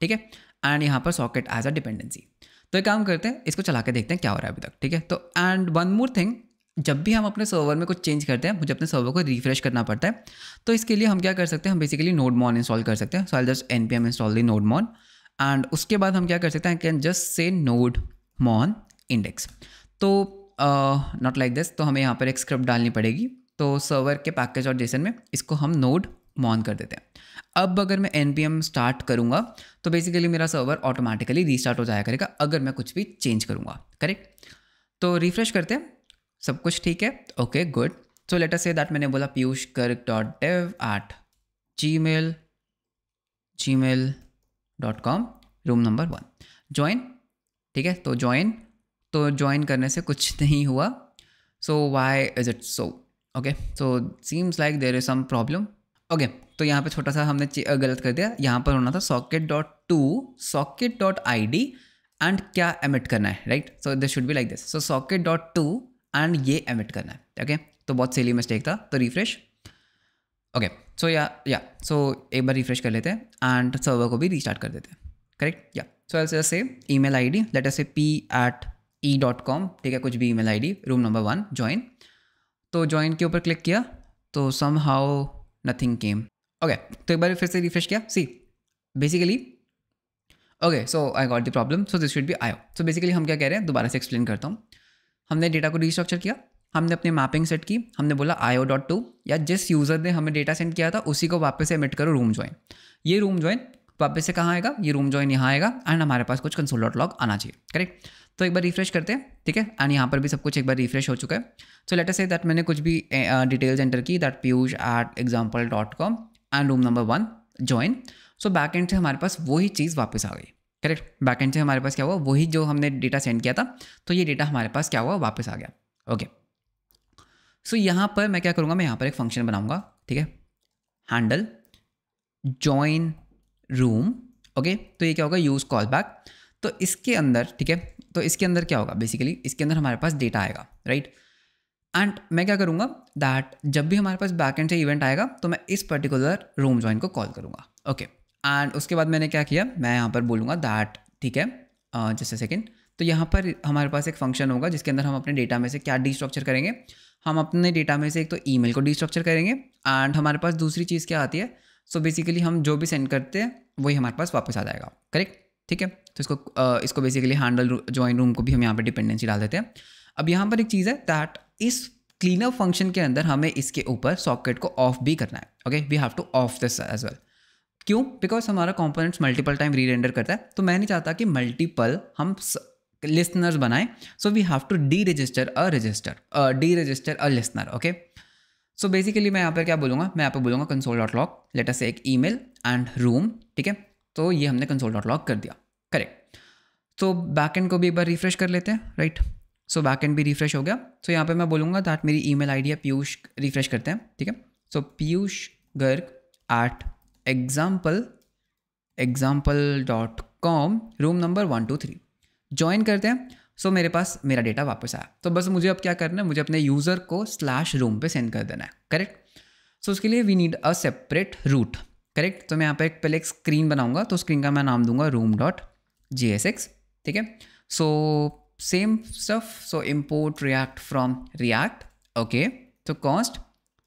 S1: ठीक है? एंड यहाँ पर सॉकेट एज अ डिपेंडेंसी तो एक काम करते हैं इसको चला के देखते हैं क्या हो रहा है अभी तक ठीक है? तो एंड वन मोर थिंग जब भी हम अपने सर्वर में कुछ चेंज करते हैं, मुझे अपने सर्वर को रिफ्रेश करना पड़ता है। तो इसके लिए हम क्या कर सकते हैं, हम बेसिकली नोड मॉन इंस्टॉल कर सकते हैं। So I just N P M install the nodemon and उसके बाद हम क्या कर सकते हैं can just say nodemon index तो नॉट लाइक दिस तो हमें यहाँ पर एक स्क्रिप्ट डालनी पड़ेगी। तो सर्वर के पैकेज और जेसन में इसको हम नोड मॉन कर देते हैं। अब अगर मैं एन पी एम स्टार्ट करूँगा तो बेसिकली मेरा सर्वर ऑटोमेटिकली रीस्टार्ट हो जाया करेगा, अगर मैं कुछ भी चेंज करूँगा। करेक्ट तो रिफ्रेश करते हैं। सब कुछ ठीक है? Okay good so let's say that मैंने बोला Piyush Garg dot dev at Gmail Gmail dot com room number one join ठीक है? तो ज्वाइन तो ज्वाइन करने से कुछ नहीं हुआ. So why is it so okay so seems like there is some problem okay तो यहाँ पे छोटा सा हमने गलत कर दिया. यहाँ पर होना था socket dot to socket dot I D and क्या एमिट करना है right so this should be like this so socket dot to and ये एमिट करना है ओके तो बहुत सेली मिस्टेक था तो रिफ्रेश ओके सो या या सो एक बार रिफ्रेश कर लेते हैं एंड सर्वर को भी रीस्टार्ट कर देते हैं करेक्ट या so I'll say email I D let's say P at E dot com ठीक है? कुछ भी email I D room number one join तो ज्वाइन के ऊपर क्लिक किया तो somehow nothing came okay तो एक बार फिर से रिफ्रेश किया see basically okay so I got the problem so this should be IO so basically हम क्या कह रहे हैं? दोबारा से एक्सप्लेन करता हूँ। हमने डेटा को रिस्ट्रक्चर किया, हमने अपनी मैपिंग सेट की, हमने बोला आई ओ डॉट टू या जिस यूज़र ने हमें डेटा सेंड किया था, उसी को वापस एमिट करो रूम ज्वाइन ये रूम ज्वाइन वापस से कहाँ आएगा? ये रूम ज्वाइन यहाँ आएगा एंड हमारे पास कुछ कंसोल डॉट लॉग आना चाहिए करेक्ट तो एक बार रिफ्रेश करते हैं, ठीक है? एंड यहाँ पर भी सब कुछ एक बार रिफ्रेश हो चुका है. सो लेटर से दैट मैंने कुछ भी डिटेल्स एंटर की that Piyush at example dot com and room number one join so back end से हमारे पास वही चीज़ वापस आ गई. करेक्ट बैक एंड से हमारे पास क्या हुआ? वही जो हमने डेटा सेंड किया था तो ये डेटा हमारे पास क्या हुआ? वापस आ गया। ओके सो यहाँ पर मैं क्या करूँगा? मैं यहाँ पर एक फ़ंक्शन बनाऊँगा, ठीक है? हैंडल जॉइन रूम ओके तो ये क्या होगा? यूज़ कॉल बैक तो इसके अंदर, ठीक है? तो इसके अंदर क्या होगा? बेसिकली इसके अंदर हमारे पास डेटा आएगा राइट एंड मैं क्या करूँगा? दैट जब भी हमारे पास बैक एंड से इवेंट आएगा तो मैं इस पर्टिकुलर रूम ज्वाइन को कॉल करूँगा ओके okay. एंड उसके बाद मैंने क्या किया? मैं यहाँ पर बोलूँगा दैट ठीक है? जस्ट अ सेकेंड तो यहाँ पर हमारे पास एक फ़ंक्शन होगा जिसके अंदर हम अपने डेटा में से क्या डी स्ट्रक्चर करेंगे? हम अपने डेटा में से एक तो ईमेल को डी स्ट्रक्चर करेंगे एंड हमारे पास दूसरी चीज़ क्या आती है? सो so बेसिकली हम जो भी सेंड करते हैं वही हमारे पास वापस आ जाएगा। करेक्ट ठीक है? तो इसको uh, इसको बेसिकली हैंडल ज्वाइन रूम को भी हम यहाँ पर डिपेंडेंसी डाल देते हैं। अब यहाँ पर एक चीज़ है दैट इस क्लीनअप फ़ंक्शन के अंदर हमें इसके ऊपर सॉकेट को ऑफ़ भी करना है। Okay we have to off this as well क्यों? बिकॉज़ हमारा components multiple time rerender करता है। तो मैं नहीं चाहता कि मल्टीपल हम लिसनर्स बनाएँ। So we have to deregister a register deregister a listener okay so basically मैं यहाँ पर क्या बोलूँगा? मैं यहाँ पर बोलूँगा कंसोल डॉट लॉक लेटर से एक ई मेल एंड रूम ठीक है? तो ये हमने कंसोल डॉट लॉक कर दिया करेक्ट तो बैक एंड को भी एक बार रिफ्रेश कर लेते हैं राइट सो बैक एंड भी रिफ्रेश हो गया। सो so, यहाँ पे मैं बोलूँगा दैट मेरी ईमेल आईडी है पीयूष रिफ्रेश करते हैं ठीक है? So Piyush Garg at example example dot com room number one two three join करते हैं। सो so, मेरे पास मेरा डेटा वापस आया। तो बस मुझे अब क्या करना है? मुझे अपने यूज़र को स्लैश रूम पे सेंड कर देना है। करेक्ट सो so, उसके लिए we need a separate route correct तो मैं यहाँ पे एक पहले एक स्क्रीन बनाऊँगा। तो स्क्रीन का मैं नाम दूँगा room dot J S X ठीक है? सो same stuff so import react from react okay तो कॉस्ट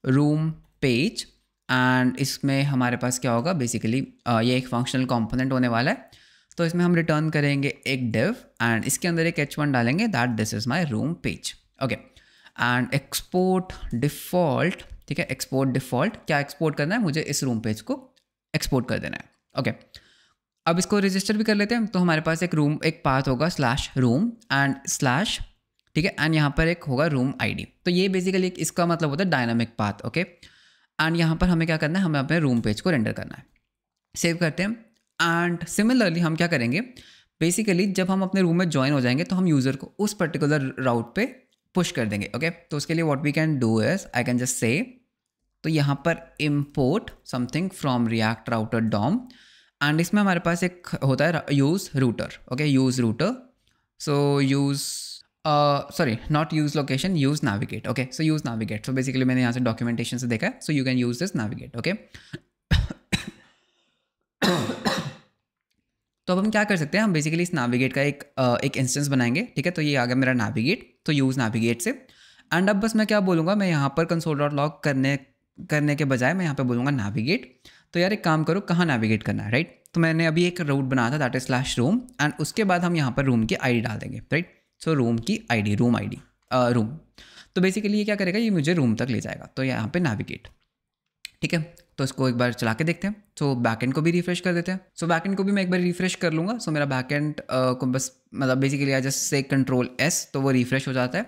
S1: रूम पेज एंड इसमें हमारे पास क्या होगा? बेसिकली ये एक फंक्शनल कॉम्पोनेंट होने वाला है। तो इसमें हम रिटर्न करेंगे एक डिव एंड इसके अंदर एक एच वन डालेंगे। That this is my room page okay and export default ठीक है? एक्सपोर्ट डिफ़ॉल्ट क्या एक्सपोर्ट करना है? मुझे इस रूम पेज को एक्सपोर्ट कर देना है। Okay okay. अब इसको रजिस्टर भी कर लेते हैं। तो हमारे पास एक रूम एक पाथ होगा स्लैश रूम एंड स्लैश ठीक है? एंड यहाँ पर एक होगा रूम आईडी तो ये बेसिकली इसका मतलब होता है डायनामिक पाथ ओके एंड यहाँ पर हमें क्या करना है? हमें अपने रूम पेज को रेंडर करना है। सेव करते हैं। एंड सिमिलरली हम क्या करेंगे? बेसिकली जब हम अपने रूम में ज्वाइन हो जाएँगे तो हम यूज़र को उस पर्टिकुलर राउट पे पुश कर देंगे ओके okay? तो उसके लिए what we can do is I can just say तो यहाँ पर import something from React router DOM and इसमें हमारे पास एक होता है use router okay use router so use sorry not use location use navigate okay so use navigate so basically मैंने यहाँ से डॉक्यूमेंटेशन से देखा है. So you can use this navigate okay तो अब हम क्या कर सकते हैं? हम बेसिकली इस नाविगेट का एक एक इंस्टेंस बनाएँगे, ठीक है? तो ये आ गया मेरा नाविगेट तो यूज़ नाविगेट से. एंड अब बस मैं क्या बोलूँगा? मैं यहाँ पर कंसोल डॉट लॉक करने करने के बजाय मैं यहाँ पर बोलूँगा नाविगेट तो यार एक काम करो, कहाँ नाविगेट करना है राइट तो मैंने अभी एक रूट बनाया था that is slash room and उसके बाद हम यहाँ पर रूम की आई डाल देंगे राइट सो रूम की आईडी रूम आईडी रूम तो बेसिकली ये क्या करेगा? ये मुझे रूम तक ले जाएगा। तो यहाँ पे नाविगेट ठीक है? तो इसको एक बार चला के देखते हैं। सो बैकेंड को भी रिफ्रेश कर देते हैं। सो so, बैकेंड को भी मैं एक बार रिफ्रेश कर लूँगा। सो so, मेरा बैकेंड को बस मतलब basically just say control S तो वो रिफ्रेश हो जाता है।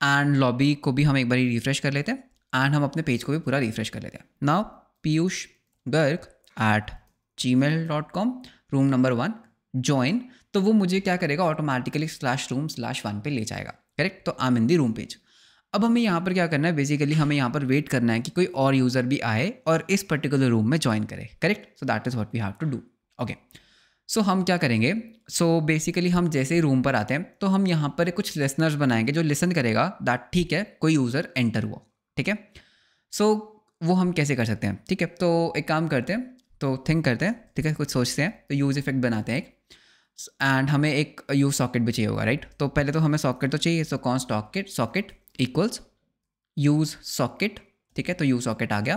S1: एंड लॉबी को भी हम एक बार रिफ्रेश कर लेते हैं। एंड हम अपने पेज को भी पूरा रिफ्रेश कर लेते हैं। Now Piyush Garg at gmail dot com room number one join तो वो मुझे क्या करेगा? Automatically slash room slash one पे ले जाएगा। करेक्ट तो आई इन दी रूम पेज अब हमें यहाँ पर क्या करना है? बेसिकली हमें यहाँ पर वेट करना है कि कोई और यूज़र भी आए और इस पर्टिकुलर रूम में ज्वाइन करे। Correct so that is what we have to do okay so हम क्या करेंगे? सो so, बेसिकली हम जैसे ही रूम पर आते हैं तो हम यहाँ पर कुछ लिसनर्स बनाएँगे जो लिसन करेगा दैट ठीक है कोई यूज़र एंटर हुआ। ठीक है? सो वो हम कैसे कर सकते हैं? ठीक है? तो एक काम करते हैं तो थिंक करते हैं। ठीक है? कुछ सोचते हैं। तो यूज़ इफ़ेक्ट बनाते हैं एक। एंड हमें एक यू सॉकेट भी चाहिए होगा राइट तो पहले तो हमें सॉकेट तो चाहिए सो कौन socket socket equals use socket ठीक है? तो यू सॉकेट आ गया।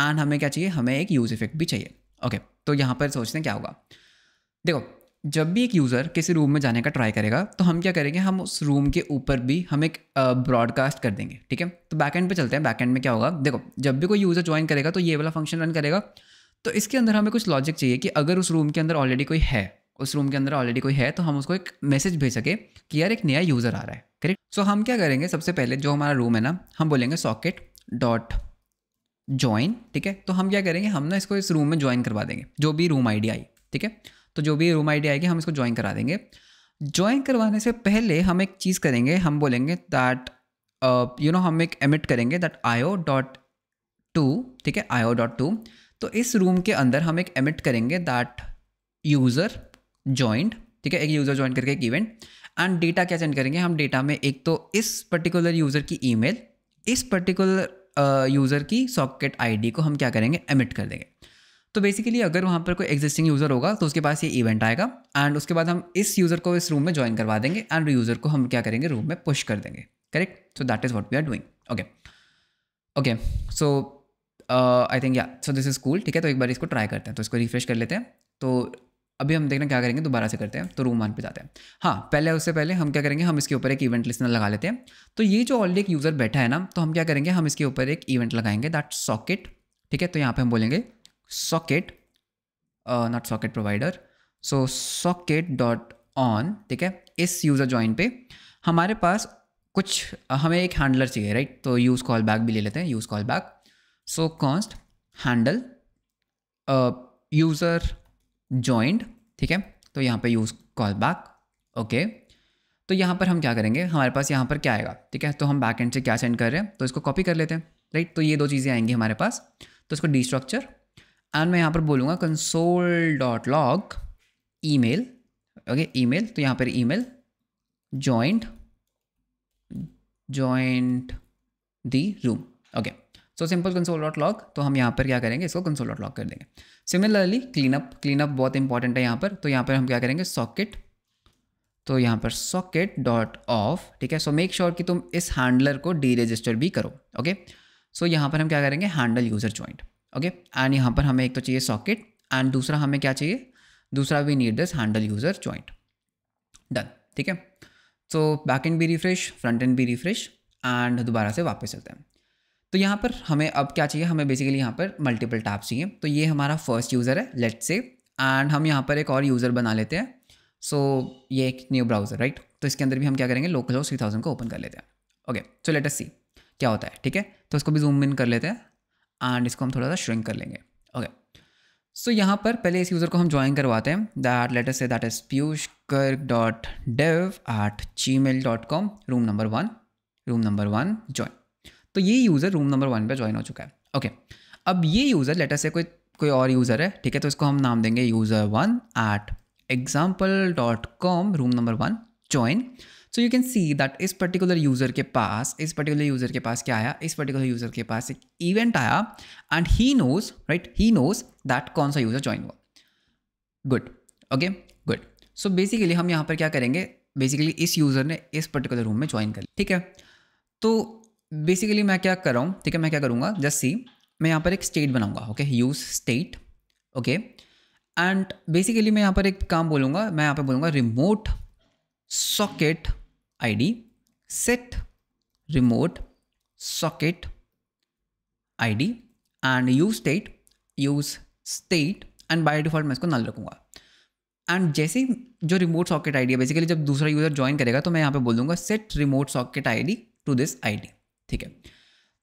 S1: एंड हमें क्या चाहिए? हमें एक यूज़ इफ़ेक्ट भी चाहिए। ओके okay, तो यहाँ पर सोचते हैं क्या होगा। देखो जब भी एक यूज़र किसी रूम में जाने का ट्राई करेगा तो हम क्या करेंगे? हम उस रूम के ऊपर भी हम एक ब्रॉडकास्ट कर देंगे ठीक है? तो बैकएंड पे चलते हैं। बैकएंड में क्या होगा? देखो जब भी कोई यूज़र ज्वाइन करेगा तो ये वाला फ़ंक्शन रन करेगा। तो इसके अंदर हमें कुछ लॉजिक चाहिए कि अगर उस रूम के अंदर ऑलरेडी कोई है उस रूम के अंदर ऑलरेडी कोई है तो हम उसको एक मैसेज भेज सके कि यार एक नया यूज़र आ रहा है करेक्ट सो so, हम क्या करेंगे सबसे पहले जो हमारा रूम है ना हम बोलेंगे सॉकेट डॉट ज्वाइन ठीक है? तो हम क्या करेंगे हम ना इसको इस रूम में ज्वाइन करवा देंगे जो भी रूम आई आई ठीक है? तो जो भी रूम आईडी आएगी हम इसको ज्वाइन करा देंगे। ज्वाइन करवाने से पहले हम एक चीज़ करेंगे हम बोलेंगे दैट यू नो हम एक एमिट करेंगे दैट आयो डॉट टू ठीक है? आयो डॉट टू तो इस रूम के अंदर हम एक एमिट करेंगे दैट यूज़र ज्वाइंट ठीक है? एक यूज़र ज्वाइन करके एक इवेंट एंड डेटा क्या सेंड करेंगे? हम डेटा में एक तो इस पर्टिकुलर यूज़र की ईमेल इस पर्टिकुलर यूज़र की सॉकेट आईडी को हम क्या करेंगे? एमिट कर देंगे। तो बेसिकली अगर वहाँ पर कोई एग्जिस्टिंग यूज़र होगा तो उसके पास ये इवेंट आएगा एंड उसके बाद हम इस यूज़र को इस रूम में ज्वाइन करवा देंगे एंड यूज़र को हम क्या करेंगे? रूम में पुश कर देंगे। Correct so that is what we are doing okay okay so I think या सो दिस इज़ कूल ठीक है? तो एक बार इसको ट्राई करते हैं तो इसको रिफ्रेश कर लेते हैं। तो अभी हम देखना क्या करेंगे, दोबारा से करते हैं तो रूम वन पे जाते हैं। हाँ पहले उससे पहले हम क्या करेंगे, हम इसके ऊपर एक इवेंट लिस्नर लगा लेते हैं। तो ये जो ऑलरेडी एक यूज़र बैठा है ना तो हम क्या करेंगे, हम इसके ऊपर एक इवेंट लगाएँगे दैट सॉकेट ठीक है? तो यहाँ पे हम बोलेंगे socket not socket provider so socket dot on ठीक है? इस यूज़र ज्वाइन पे हमारे पास कुछ हमें एक हैंडलर चाहिए राइट तो यूज़ कॉल बैक भी ले लेते हैं use callback so const handle user joined ठीक है? तो यहाँ पे यूज़ कॉल बैक ओके तो यहाँ पर हम क्या करेंगे? हमारे पास यहाँ पर क्या आएगा? ठीक है? तो हम बैक एंड से क्या सेंड कर रहे हैं? तो इसको कॉपी कर लेते हैं राइट तो ये दो चीज़ें आएँगी हमारे पास। तो इसको डी स्ट्रक्चर एंड मैं यहाँ पर बोलूँगा console dot log email okay email तो यहाँ पर email joined joined the room okay so simple console dot log तो हम यहाँ पर क्या करेंगे? इसको कंसोल डॉट लॉग कर देंगे। सिमिलरली क्लीनअप क्लीनअप बहुत इंपॉर्टेंट है यहाँ पर। तो यहाँ पर हम क्या करेंगे? सॉकेट तो यहाँ पर सॉकेट डॉट ऑफ़ ठीक है? सो मेक श्योर कि तुम इस हैंडलर को डी रजिस्टर भी करो ओके सो यहाँ पर हम क्या करेंगे? Handle user joined okay and यहाँ पर हमें एक तो चाहिए सॉकेट एंड दूसरा हमें क्या चाहिए? दूसरा we need this handle user joined done ठीक है? सो बैक एंड भी रिफ्रेश फ्रंट एंड भी रिफ्रेश एंड दोबारा से वापस चलते हैं। तो यहाँ पर हमें अब क्या चाहिए? हमें बेसिकली यहाँ पर मल्टीपल टैब्स चाहिए। तो ये हमारा फ़र्स्ट यूज़र है लेट से एंड हम यहाँ पर एक और यूज़र बना लेते हैं। सो so, ये एक न्यू ब्राउज़र राइट तो इसके अंदर भी हम क्या करेंगे? लोकल हाउस थ्री थाउज़ेंड को ओपन कर लेते हैं। ओके सो लेट अस सी क्या होता है ठीक है? तो इसको भी जूम इन कर लेते हैं एंड इसको हम थोड़ा सा श्रिंक कर लेंगे। ओके सो यहाँ पर पहले इस यूज़र को हम ज्वाइन करवाते हैं। That let us say that is Piyush कर्क dot dev at gmail dot com room number one room number one join तो ये यूज़र रूम नंबर वन पे ज्वाइन हो चुका है। ओके अब ये यूज़र लेटर से कोई कोई और यूज़र है, ठीक है तो इसको हम नाम देंगे user one at example dot com room number one join so you can see that इस पर्टिकुलर यूज़र के पास, इस पर्टिकुलर यूज़र के पास क्या आया? इस पर्टिकुलर यूज़र के पास एक इवेंट आया and he knows right he knows that कौन सा यूज़र ज्वाइन हुआ। Good okay good so basically हम यहाँ पर क्या करेंगे? बेसिकली इस यूज़र ने इस पर्टिकुलर रूम में ज्वाइन कर लिया, ठीक है? तो बेसिकली मैं क्या कर रहा हूँ, ठीक है, मैं क्या करूँगा जस्ट सी मैं यहाँ पर एक स्टेट बनाऊँगा okay use state okay and basically मैं यहाँ पर एक काम बोलूँगा, मैं यहाँ पर बोलूँगा remote socket ID set remote socket ID and use state use state and by default मैं इसको नल रखूँगा। एंड जैसे जो रिमोट सॉकेट आईडी है बेसिकली जब दूसरा यूज़र ज्वाइन करेगा तो मैं यहाँ पे बोल दूँगा set remote socket ID to this ID ठीक है।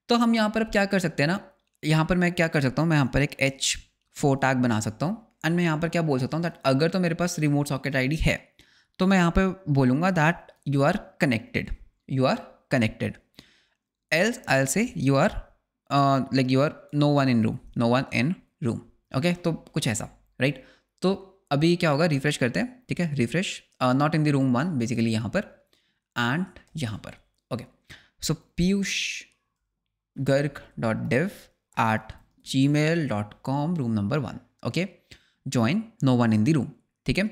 S1: तो हम यहाँ पर अब क्या कर सकते हैं ना, यहाँ पर मैं क्या कर सकता हूँ, मैं यहाँ पर एक एच फोर टैग बना सकता हूँ एंड मैं यहाँ पर क्या बोल सकता हूँ दैट अगर तो मेरे पास रिमोट सॉकेट आईडी है तो मैं यहाँ पर बोलूँगा that you are connected you are connected else I say you are like you are no one in room no one in room okay तो कुछ ऐसा राइट right? तो अभी क्या होगा रिफ्रेश करते हैं, ठीक है? Refresh not in the room one basically यहाँ पर एंड यहाँ पर। So Piyush Garg dot dev at gmail dot com room number one okay join no one in the room ठीक है?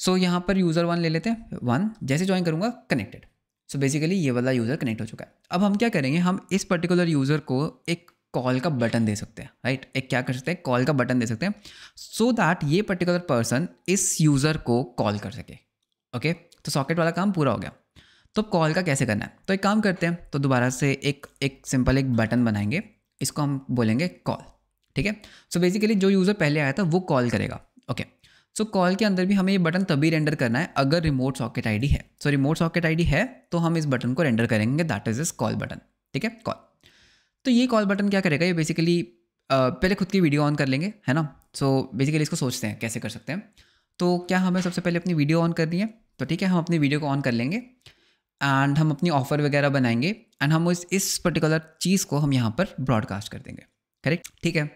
S1: सो यहाँ पर यूज़र वन ले लेते हैं. वन जैसे ज्वाइन करूँगा कनेक्टेड सो बेसिकली ये वाला यूज़र कनेक्ट हो चुका है. अब हम क्या करेंगे? हम इस पर्टिकुलर यूज़र को एक कॉल का बटन दे सकते हैं राइट right? एक क्या कर सकते हैं? कॉल का बटन दे सकते हैं. सो so दैट ये पर्टिकुलर पर्सन इस यूज़र को कॉल कर सके. Okay okay? तो सॉकेट वाला काम पूरा हो गया. तो कॉल का कैसे करना है? तो एक काम करते हैं तो दोबारा से एक एक सिंपल एक बटन बनाएँगे। इसको हम बोलेंगे कॉल ठीक है? सो बेसिकली जो यूज़र पहले आया था वो कॉल करेगा ओके सो कॉल के अंदर भी हमें ये बटन तभी रेंडर करना है अगर रिमोट सॉकेट आईडी है। सो रिमोट सॉकेट आईडी है तो हम इस बटन को रेंडर करेंगे that is is call button ठीक है? कॉल तो ये कॉल बटन क्या करेगा? ये बेसिकली पहले खुद की वीडियो ऑन कर लेंगे है ना? सो so, बेसिकली इसको सोचते हैं कैसे कर सकते हैं। तो क्या हमें सबसे पहले अपनी वीडियो ऑन करनी है? तो ठीक है हम अपनी वीडियो को ऑन कर लेंगे। एंड हम अपनी ऑफ़र वगैरह बनाएँगे एंड हम उस, इस पर्टिकुलर चीज़ को हम यहाँ पर ब्रॉडकास्ट कर देंगे। करेक्ट ठीक है?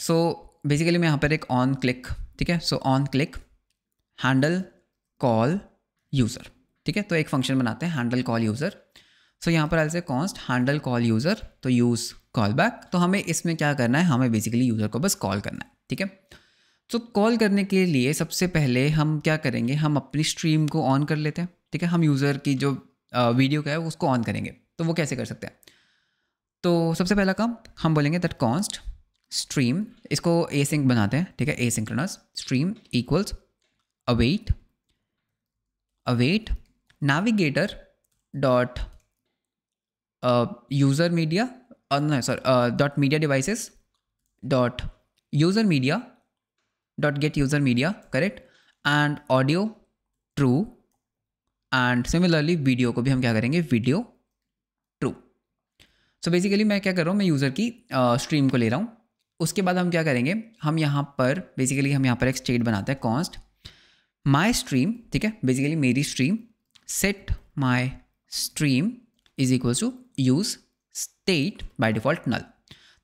S1: सो बेसिकली मैं यहाँ पर एक ऑन क्लिक ठीक है? So on click handle call user ठीक है? तो एक फ़ंक्शन बनाते हैं हैंडल कॉल यूज़र सो यहाँ पर ऐसे कॉन्स्ट हैंडल कॉल यूज़र तो यूज़ कॉल बैक तो हमें इसमें क्या करना है? हमें बेसिकली यूज़र को बस कॉल करना है, ठीक है? तो कॉल करने के लिए सबसे पहले हम क्या करेंगे? हम अपनी स्ट्रीम को ऑन कर लेते हैं। ठीक है, हम यूज़र की जो वीडियो का है, उसको ऑन करेंगे। तो वो कैसे कर सकते हैं? तो सबसे पहला काम, हम बोलेंगे दैट कॉन्स्ट स्ट्रीम इसको ए सिंक बनाते हैं, ठीक है asynchronous stream equals await await navigator dot user media sorry dot media devices dot user media dot get user media correct and audio true and similarly video को भी हम क्या करेंगे? वीडियो ट्रू सो बेसिकली मैं क्या कर रहा हूँ? मैं यूज़र की स्ट्रीम uh, को ले रहा हूँ। उसके बाद हम क्या करेंगे? हम यहाँ पर बेसिकली हम यहाँ पर एक स्टेट बनाते हैं कॉन्स्ट माई स्ट्रीम ठीक है? बेसिकली मेरी stream set my stream is equals to use state by default null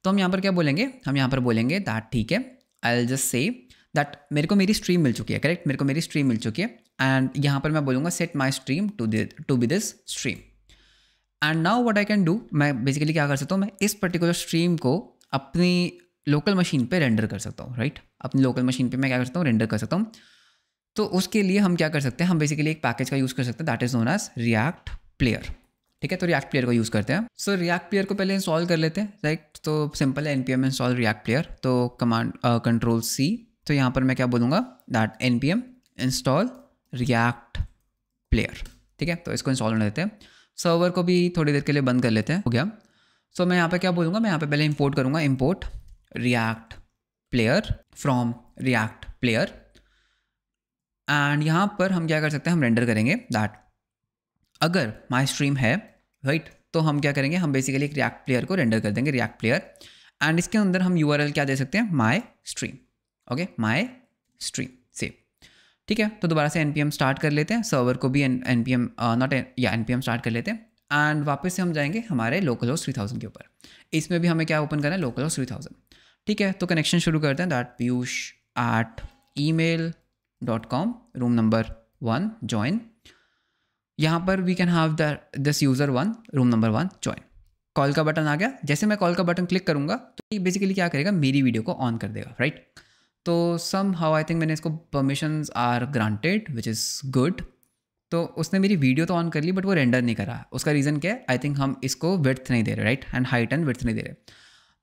S1: तो हम यहाँ पर क्या बोलेंगे? हम यहाँ पर बोलेंगे दैट ठीक है? I'll just say that मेरे को मेरी स्ट्रीम मिल चुकी है करेक्ट मेरे को मेरी स्ट्रीम मिल चुकी है। एंड यहाँ पर मैं बोलूँगा set my stream to to be this stream and now what I can do मैं बेसिकली क्या कर सकता हूँ, मैं इस पर्टिकुलर स्ट्रीम को अपनी लोकल मशीन पे रेंडर कर सकता हूँ राइट अपनी लोकल मशीन पे मैं क्या कर सकता हूँ रेंडर कर सकता हूँ। तो उसके लिए हम क्या कर सकते हैं, हम बेसिकली एक पैकेज का यूज़ कर सकते हैं that is known as React player ठीक है तो रिएक्ट प्लेयर को यूज़ करते हैं। सो रिएक्ट प्लेयर को पहले इंस्टॉल कर लेते हैं राइट तो सिंपल है N P M install React player तो कमांड कंट्रोल सी तो यहाँ पर मैं क्या बोलूँगा that N P M install React player ठीक है? तो इसको इंस्टॉल होने देते हैं। सर्वर को भी थोड़ी देर के लिए बंद कर लेते हैं। हो गया। सो so, मैं यहाँ पे क्या बोलूँगा? मैं यहाँ पे पहले इंपोर्ट करूँगा। Import React player from React player and यहाँ पर हम क्या कर सकते हैं? हम रेंडर करेंगे दैट अगर माई स्ट्रीम है राइट right? तो हम क्या करेंगे? हम बेसिकली एक रिएक्ट प्लेयर को रेंडर कर देंगे रिएक्ट प्लेयर एंड इसके अंदर हम यूआरएल क्या दे सकते हैं? My stream okay my stream ठीक है तो दोबारा से एन स्टार्ट कर लेते हैं। सर्वर को भी एन पी एम नॉट या एन स्टार्ट कर लेते हैं। एंड वापस से हम जाएँगे हमारे लोकल हाउस थ्री थाउज़ेंड के ऊपर। इसमें भी हमें क्या ओपन करना है? लोकल हाउस थ्री थाउज़ेंड ठीक है तो कनेक्शन शुरू करते हैं। That Piyush at email dot com room number one join यहाँ पर we can have the this user one room number one join call का बटन आ गया। जैसे मैं कॉल का बटन क्लिक करूँगा तो ये बेसिकली क्या करेगा? मेरी वीडियो को ऑन कर देगा राइट तो सम हाउ आई थिंक मैंने इसको permissions are granted which is good तो उसने मेरी वीडियो तो ऑन कर ली बट वो रेंडर नहीं करा। उसका रीज़न क्या है? आई थिंक हम इसको विर्थ नहीं दे रहे right and height and width नहीं दे रहे।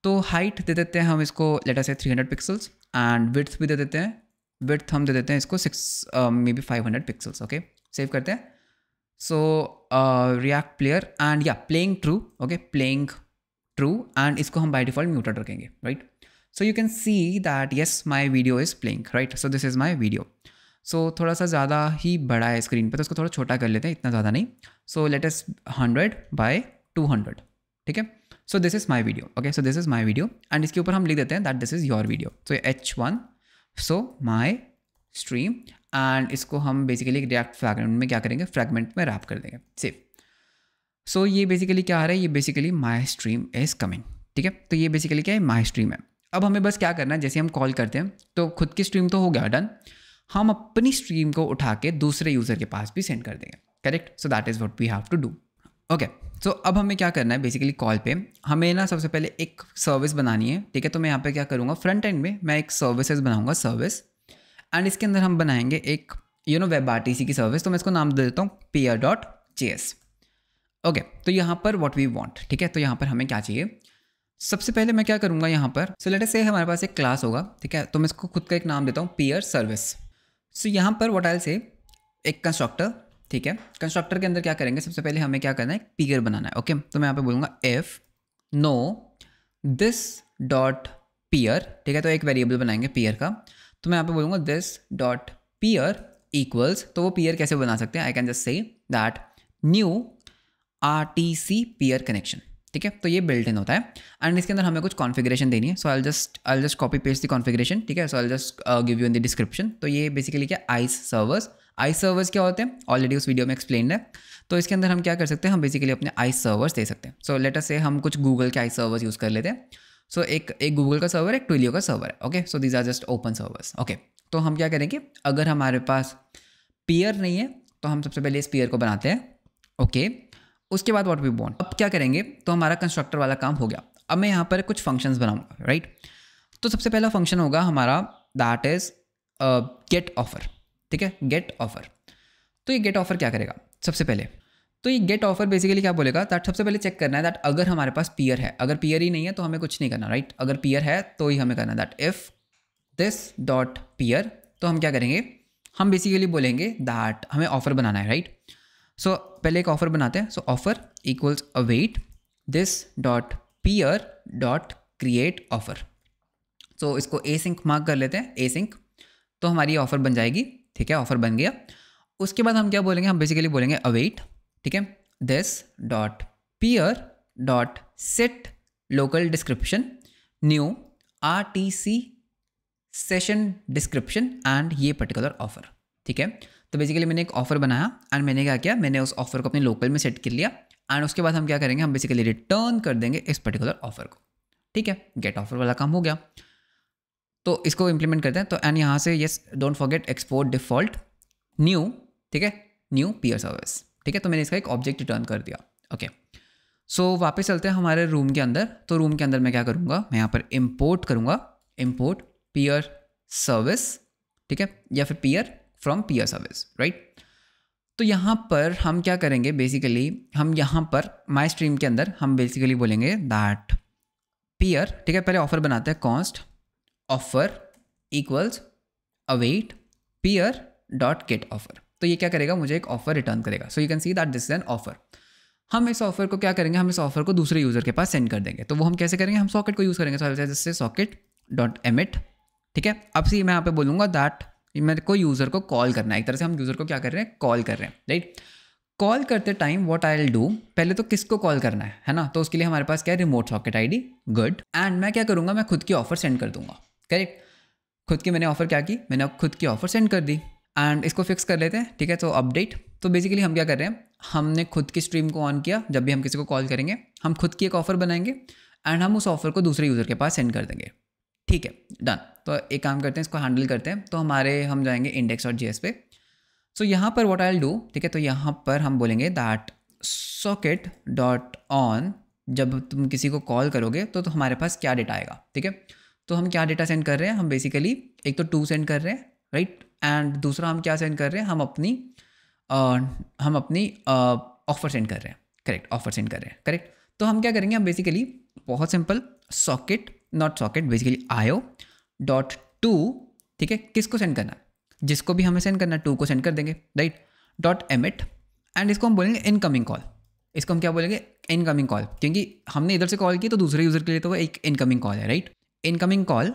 S1: तो हाइट दे देते हैं हम इसको लेटर से three hundred pixels and width भी दे देते हैं। विर्थ हम दे देते हैं इसको six maybe five hundred pixels okay save करते हैं। सो रिएक्ट प्लेयर एंड या playing true okay playing true and इसको हम बाई डिफ़ॉल्ट म्यूटेड रखेंगे right so you can see that yes my video is playing right so this is my video so थोड़ा सा ज़्यादा ही बड़ा है screen पर तो उसको थोड़ा छोटा कर लेते हैं इतना ज़्यादा नहीं। So let's hundred by two hundred ठीक है? So this is my video okay so this is my video and इसके ऊपर हम लिख देते हैं that this is your video so H one so my stream and इसको हम बेसिकली एक रिएक्ट फ्रैगमेंट में क्या करेंगे? फ्रैगमेंट में रैप कर देंगे सेव सो so, ये बेसिकली क्या आ रहा है? ये basically my stream is coming ठीक है? तो ये बेसिकली क्या है? माई स्ट्रीम है। अब हमें बस क्या करना है, जैसे हम कॉल करते हैं तो खुद की स्ट्रीम तो हो गया डन हम अपनी स्ट्रीम को उठा के दूसरे यूज़र के पास भी सेंड कर देंगे correct so that is what we have to do okay so अब हमें क्या करना है बेसिकली कॉल पे हमें ना सबसे पहले एक सर्विस बनानी है, ठीक है? तो मैं यहाँ पे क्या करूँगा फ्रंट एंड में मैं एक सर्विसेज़ बनाऊँगा सर्विस एंड इसके अंदर हम बनाएँगे एक यू नो वेब आर की सर्विस तो मैं इसको नाम दे देता हूँ peer dot J S okay तो यहाँ पर वॉट वी वॉन्ट ठीक है? तो यहाँ पर हमें क्या चाहिए सबसे पहले मैं क्या करूँगा यहाँ पर? सो लेट से हमारे पास एक क्लास होगा, ठीक है? तो मैं इसको खुद का एक नाम देता हूँ पेयर सर्विस सो यहाँ पर वॉट आई से एक कंस्ट्रक्टर ठीक है? कंस्ट्रक्टर के अंदर क्या करेंगे? सबसे पहले हमें क्या करना है? पियर बनाना है ओके तो मैं यहाँ पे बोलूँगा if no this dot peer ठीक है? तो एक वेरिएबल बनाएँगे पीयर का। तो मैं यहाँ पे बोलूँगा दिस डॉट पीयर इक्वल्स तो वो पीयर कैसे बना सकते हैं? I can just say that new R T C peer connection ठीक है? तो ये बिल्ट इन होता है। एंड इसके अंदर हमें कुछ कॉन्फ़िगरेशन देनी है। So I just I just copy paste the configuration ठीक है? So I just give you in the description तो ये बेसिकली क्या? आइस सर्वर्स आइस सर्वर्स क्या होते हैं? ऑलरेडी उस वीडियो में एक्सप्लेन है। तो इसके अंदर हम क्या कर सकते हैं? हम बेसिकली अपने आइस सर्वर्स दे सकते हैं। सो लेटर से हम कुछ गूगल के आइस सर्वर्स यूज़ कर लेते हैं। सो so, एक एक गूगल का सर्वर एक ट्विलियो का सर्वर है okay so these are just open servers okay तो हम क्या करेंगे? अगर हमारे पास पियर नहीं है तो हम सबसे पहले इस पियर को बनाते हैं ओके okay. उसके बाद वॉट वी वॉन्ट अब क्या करेंगे? तो हमारा कंस्ट्रक्टर वाला काम हो गया। अब मैं यहाँ पर कुछ फ़ंक्शंस बनाऊँगा राइट तो सबसे पहला फ़ंक्शन होगा हमारा दैट इज़ गेट ऑफ़र ठीक है? गेट ऑफ़र तो ये गेट ऑफ़र क्या करेगा? सबसे पहले तो ये गेट ऑफ़र बेसिकली क्या बोलेगा? दैट सबसे पहले चेक करना है दैट अगर हमारे पास पियर है, अगर पियर ही नहीं है तो हमें कुछ नहीं करना राइट right? अगर पियर है तो ही हमें करना that if this dot peer तो हम क्या करेंगे? हम बेसिकली बोलेंगे दैट हमें ऑफ़र बनाना है राइट सो पहले एक ऑफ़र बनाते हैं। So offer equals await this dot peer dot create offer so इसको ए सिंक मार्क कर लेते हैं। ए सिंक तो हमारी ऑफ़र बन जाएगी। ठीक है ऑफ़र बन गया। उसके बाद हम क्या बोलेंगे? हम बेसिकली बोलेंगे अवेट ठीक है? This dot peer dot set local description new R T C session description and ये पर्टिकुलर ऑफ़र ठीक है? तो बेसिकली मैंने एक ऑफ़र बनाया एंड मैंने क्या किया मैंने उस ऑफ़र को अपने लोकल में सेट कर लिया एंड उसके बाद हम क्या करेंगे हम बेसिकली रिटर्न कर देंगे इस पर्टिकुलर ऑफ़र को। ठीक है? गेट ऑफ़र वाला काम हो गया। तो इसको इम्प्लीमेंट करते हैं। तो एंड यहाँ से yes don't forget export default new ठीक है? न्यू पियर सर्विस ठीक है? तो मैंने इसका एक ऑब्जेक्ट रिटर्न कर दिया। ओके सो so, वापस चलते हैं हमारे रूम के अंदर। तो रूम के अंदर मैं क्या करूँगा? मैं यहाँ पर इम्पोर्ट करूँगा। इम्पोर्ट पियर सर्विस ठीक है? या फिर peer from peer service right तो यहाँ पर हम क्या करेंगे? बेसिकली हम यहाँ पर माई स्ट्रीम के अंदर हम बेसिकली बोलेंगे दैट पियर ठीक है? पहले ऑफ़र बनाते हैं const offer equals await peer dot get offer तो ये क्या करेगा? मुझे एक ऑफ़र रिटर्न करेगा। So you can see that this is an offer हम इस ऑफ़र को क्या करेंगे? हम इस ऑफ़र को दूसरे यूज़र के पास सेंड कर देंगे। तो वो हम कैसे करेंगे? हम सॉकेट को यूज़ करेंगे। जैसे सॉकेट डॉट एमिट ठीक है? अब से मैं यहाँ पे बोलूँगा दैट मेरे को यूज़र को कॉल करना है। एक तरह से हम यूज़र को क्या कर रहे हैं? कॉल कर रहे हैं राइट कॉल करते टाइम वॉट आई डू पहले तो किसको कॉल करना है है ना? तो उसके लिए हमारे पास क्या है? Remote socket ID good and मैं क्या करूँगा? मैं खुद की ऑफ़र सेंड कर दूँगा करेक्ट खुद की मैंने ऑफ़र क्या की? मैंने खुद की ऑफ़र सेंड कर दी। एंड इसको फिक्स कर लेते हैं, ठीक है? तो अपडेट तो बेसिकली हम क्या कर रहे हैं? हमने खुद की स्ट्रीम को ऑन किया। जब भी हम किसी को कॉल करेंगे, हम खुद की एक ऑफ़र बनाएँगे। एंड हम उस ऑफ़र को दूसरे यूज़र के पास सेंड कर देंगे। ठीक है डन तो एक काम करते हैं इसको हैंडल करते हैं। तो हमारे हम जाएँगे इंडेक्स और जी पे। सो so, यहाँ पर वॉट आई डू ठीक है तो यहाँ पर हम बोलेंगे दैट सॉकेट डॉट ऑन जब तुम किसी को कॉल करोगे तो, तो हमारे पास क्या डेटा आएगा ठीक है? तो हम क्या डेटा सेंड कर रहे हैं? हम बेसिकली एक तो टू सेंड कर रहे हैं राइट एंड दूसरा हम क्या सेंड कर रहे हैं? हम अपनी uh, हम अपनी ऑफ़र uh, सेंड कर रहे हैं। करेक्ट ऑफ़र सेंड कर रहे हैं। करेक्ट तो हम क्या करेंगे? हम बेसिकली बहुत simple socket not socket basically io dot to ठीक है? किसको सेंड करना? जिसको भी हमें सेंड करना टू को सेंड कर देंगे राइट डॉट एमिट एंड इसको हम बोलेंगे इनकमिंग कॉल इसको हम क्या बोलेंगे? इनकमिंग कॉल क्योंकि हमने इधर से कॉल की तो दूसरे यूज़र के लिए तो वो एक इनकमिंग कॉल है राइट इनकमिंग कॉल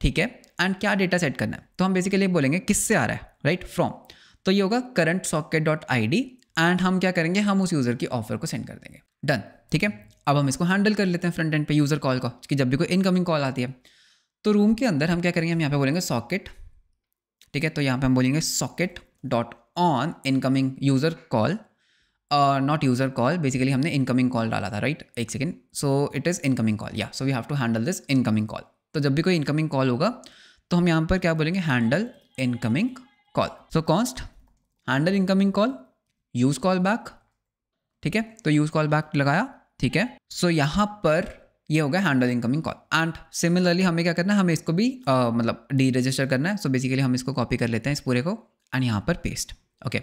S1: ठीक है? एंड क्या डेटा सेट करना है? तो हम बेसिकली बोलेंगे किससे आ रहा है राइट फ्रॉम तो ये होगा current socket dot I D and हम क्या करेंगे? हम उस यूज़र की ऑफ़र को सेंड कर देंगे. डन ठीक है? अब हम इसको हैंडल कर लेते हैं फ्रंट एंड पे यूज़र कॉल का, कि जब भी कोई इनकमिंग कॉल आती है। तो रूम के अंदर हम क्या करेंगे? हम यहाँ पे बोलेंगे सॉकेट ठीक है? तो यहाँ पे हम बोलेंगे socket dot on incoming user call not user call basically हमने इनकमिंग कॉल डाला था राइट एक second so it is incoming call या so we have to handle this incoming call तो जब भी कोई इनकमिंग कॉल होगा तो हम यहाँ पर क्या बोलेंगे? Handle incoming call so const handle incoming call use callback ठीक है? तो यूज़ कॉल बैक लगाया। ठीक है? सो so, यहाँ पर ये हो गया handle incoming call and similarly हमें क्या करना है? हमें इसको भी uh, मतलब डी रजिस्टर करना है. सो so बेसिकली हम इसको कॉपी कर लेते हैं इस पूरे को एंड यहाँ पर पेस्ट ओके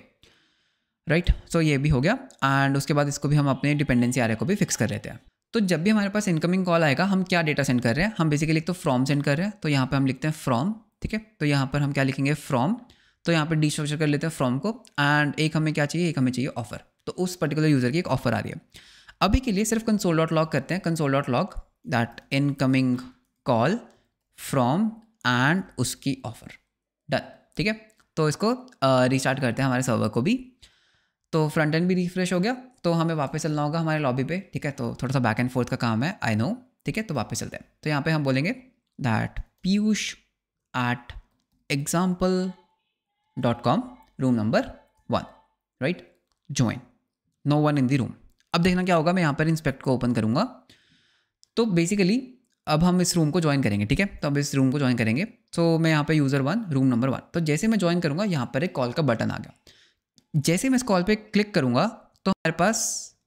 S1: राइट सो ये भी हो गया. एंड उसके बाद इसको भी हम अपने डिपेंडेंसी आर को भी फिक्स कर लेते हैं. तो जब भी हमारे पास इनकमिंग कॉल आएगा हम क्या डेटा सेंड कर रहे हैं? हम बेसिकली एक तो फ्रॉम सेंड कर रहे हैं. तो यहाँ पर हम लिखते हैं फ्रॉम ठीक है? तो यहाँ पर हम क्या लिखेंगे? फ्रॉम तो यहाँ पर डी कर लेते हैं फ्रॉम को. एंड एक हमें क्या चाहिए? एक हमें चाहिए ऑफ़र तो उस पर्टिकुलर यूज़र की एक ऑफ़र आ रही है. अभी के लिए सिर्फ़ कंसोल डॉट लॉग करते हैं। Console dot log that incoming call from and उसकी ऑफ़र डन ठीक है? तो इसको रिस्टार्ट करते हैं हमारे सर्वर को भी। तो फ्रंट एंड भी रिफ्रेश हो गया। तो हमें वापस चलना होगा हमारे लॉबी पे, ठीक है? तो थोड़ा सा बैक एंड फोर्थ का काम है आई नो ठीक है? तो वापस चलते हैं। तो यहाँ पे हम बोलेंगे that Piyush at example dot com room number one right join no one in the room अब देखना क्या होगा मैं यहाँ पर इंस्पेक्ट को ओपन करूँगा। तो बेसिकली अब हम इस रूम को ज्वाइन करेंगे ठीक है? तो अब इस रूम को ज्वाइन करेंगे। तो मैं यहाँ पे user one room number one तो जैसे मैं ज्वाइन करूँगा यहाँ पर एक कॉल का बटन आ गया। जैसे मैं इस कॉल पे क्लिक करूँगा तो हमारे पास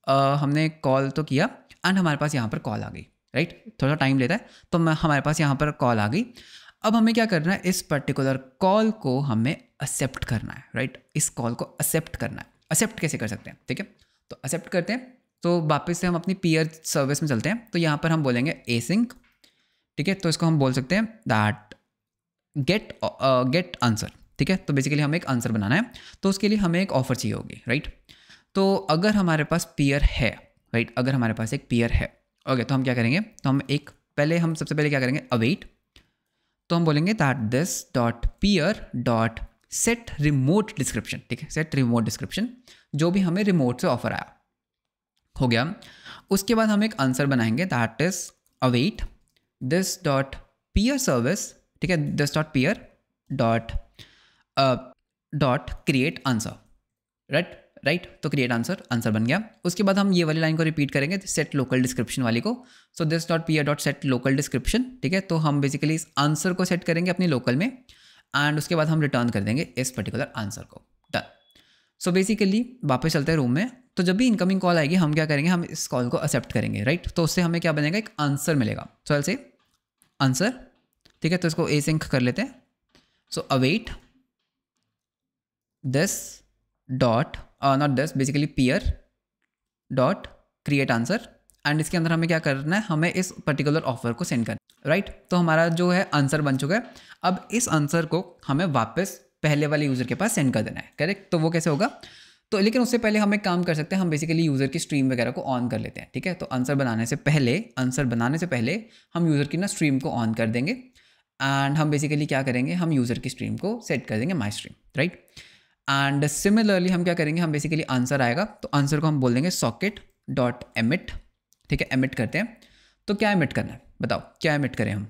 S1: आ, हमने कॉल तो किया एंड हमारे पास यहाँ पर कॉल आ गई राइट थोड़ा टाइम लेता है तो मैं हमारे पास यहाँ पर कॉल आ गई। अब हमें क्या करना है इस पर्टिकुलर कॉल को हमें एक्सेप्ट करना है राइट इस कॉल को एक्सेप्ट करना है। एक्सेप्ट कैसे कर सकते हैं ठीक है? तो एक्सेप्ट करते हैं। तो वापस से हम अपनी पीयर सर्विस में चलते हैं। तो यहाँ पर हम बोलेंगे ए सिंक ठीक है? तो इसको हम बोल सकते हैं दैट गेट गेट आंसर ठीक है? तो बेसिकली हमें एक आंसर बनाना है। तो उसके लिए हमें एक ऑफ़र चाहिए होगी राइट तो अगर हमारे पास पियर है राइट अगर हमारे पास एक पियर है ओके तो हम क्या करेंगे? तो हम एक, पहले हम सबसे पहले क्या करेंगे? अवेट तो हम बोलेंगे that this dot peer dot set remote description ठीक है? सेट रिमोट डिस्क्रिप्शन जो भी हमें रिमोट से ऑफ़र आया। हो गया। उसके बाद हम एक आंसर बनाएँगे that is await this dot peer service ठीक है? This dot peer dot dot create answer right right तो क्रिएट आंसर आंसर बन गया। उसके बाद हम ये वाली लाइन को रिपीट करेंगे सेट लोकल डिस्क्रिप्शन वाली को। So this dot P dot set local description ठीक है? तो हम बेसिकली इस आंसर को सेट करेंगे अपनी लोकल में। एंड उसके बाद हम रिटर्न कर देंगे इस पर्टिकुलर आंसर को। डन सो बेसिकली वापस चलते हैं रूम में। तो जब भी इनकमिंग कॉल आएगी, हम क्या करेंगे? हम इस कॉल को एक्सेप्ट करेंगे राइट तो उससे हमें क्या बनेगा? एक आंसर मिलेगा। सो एल से आंसर ठीक है? तो इसको ए सिंक कर लेते हैं। So await this dot not this basically peer dot create answer and इसके अंदर हमें क्या करना है? हमें इस पर्टिकुलर ऑफ़र को सेंड करना राइट right? तो हमारा जो है आंसर बन चुका है। अब इस आंसर को हमें वापस पहले वाले यूज़र के पास सेंड कर देना है करेक्ट तो वो कैसे होगा? तो लेकिन उससे पहले हम एक काम कर सकते हैं। हम बेसिकली यूज़र की स्ट्रीम वगैरह को ऑन कर लेते हैं, ठीक है? तो आंसर बनाने से पहले आंसर बनाने से पहले हम यूज़र की ना स्ट्रीम को ऑन कर देंगे। एंड हम बेसिकली क्या करेंगे? हम यूज़र की स्ट्रीम को सेट कर देंगे my stream right and similarly हम क्या करेंगे? हम बेसिकली आंसर आएगा। तो आंसर को हम बोल देंगे सॉकेट डॉट एमिट ठीक है एमिट करते हैं। तो क्या एमिट करना है? बताओ क्या एमिट करें हम?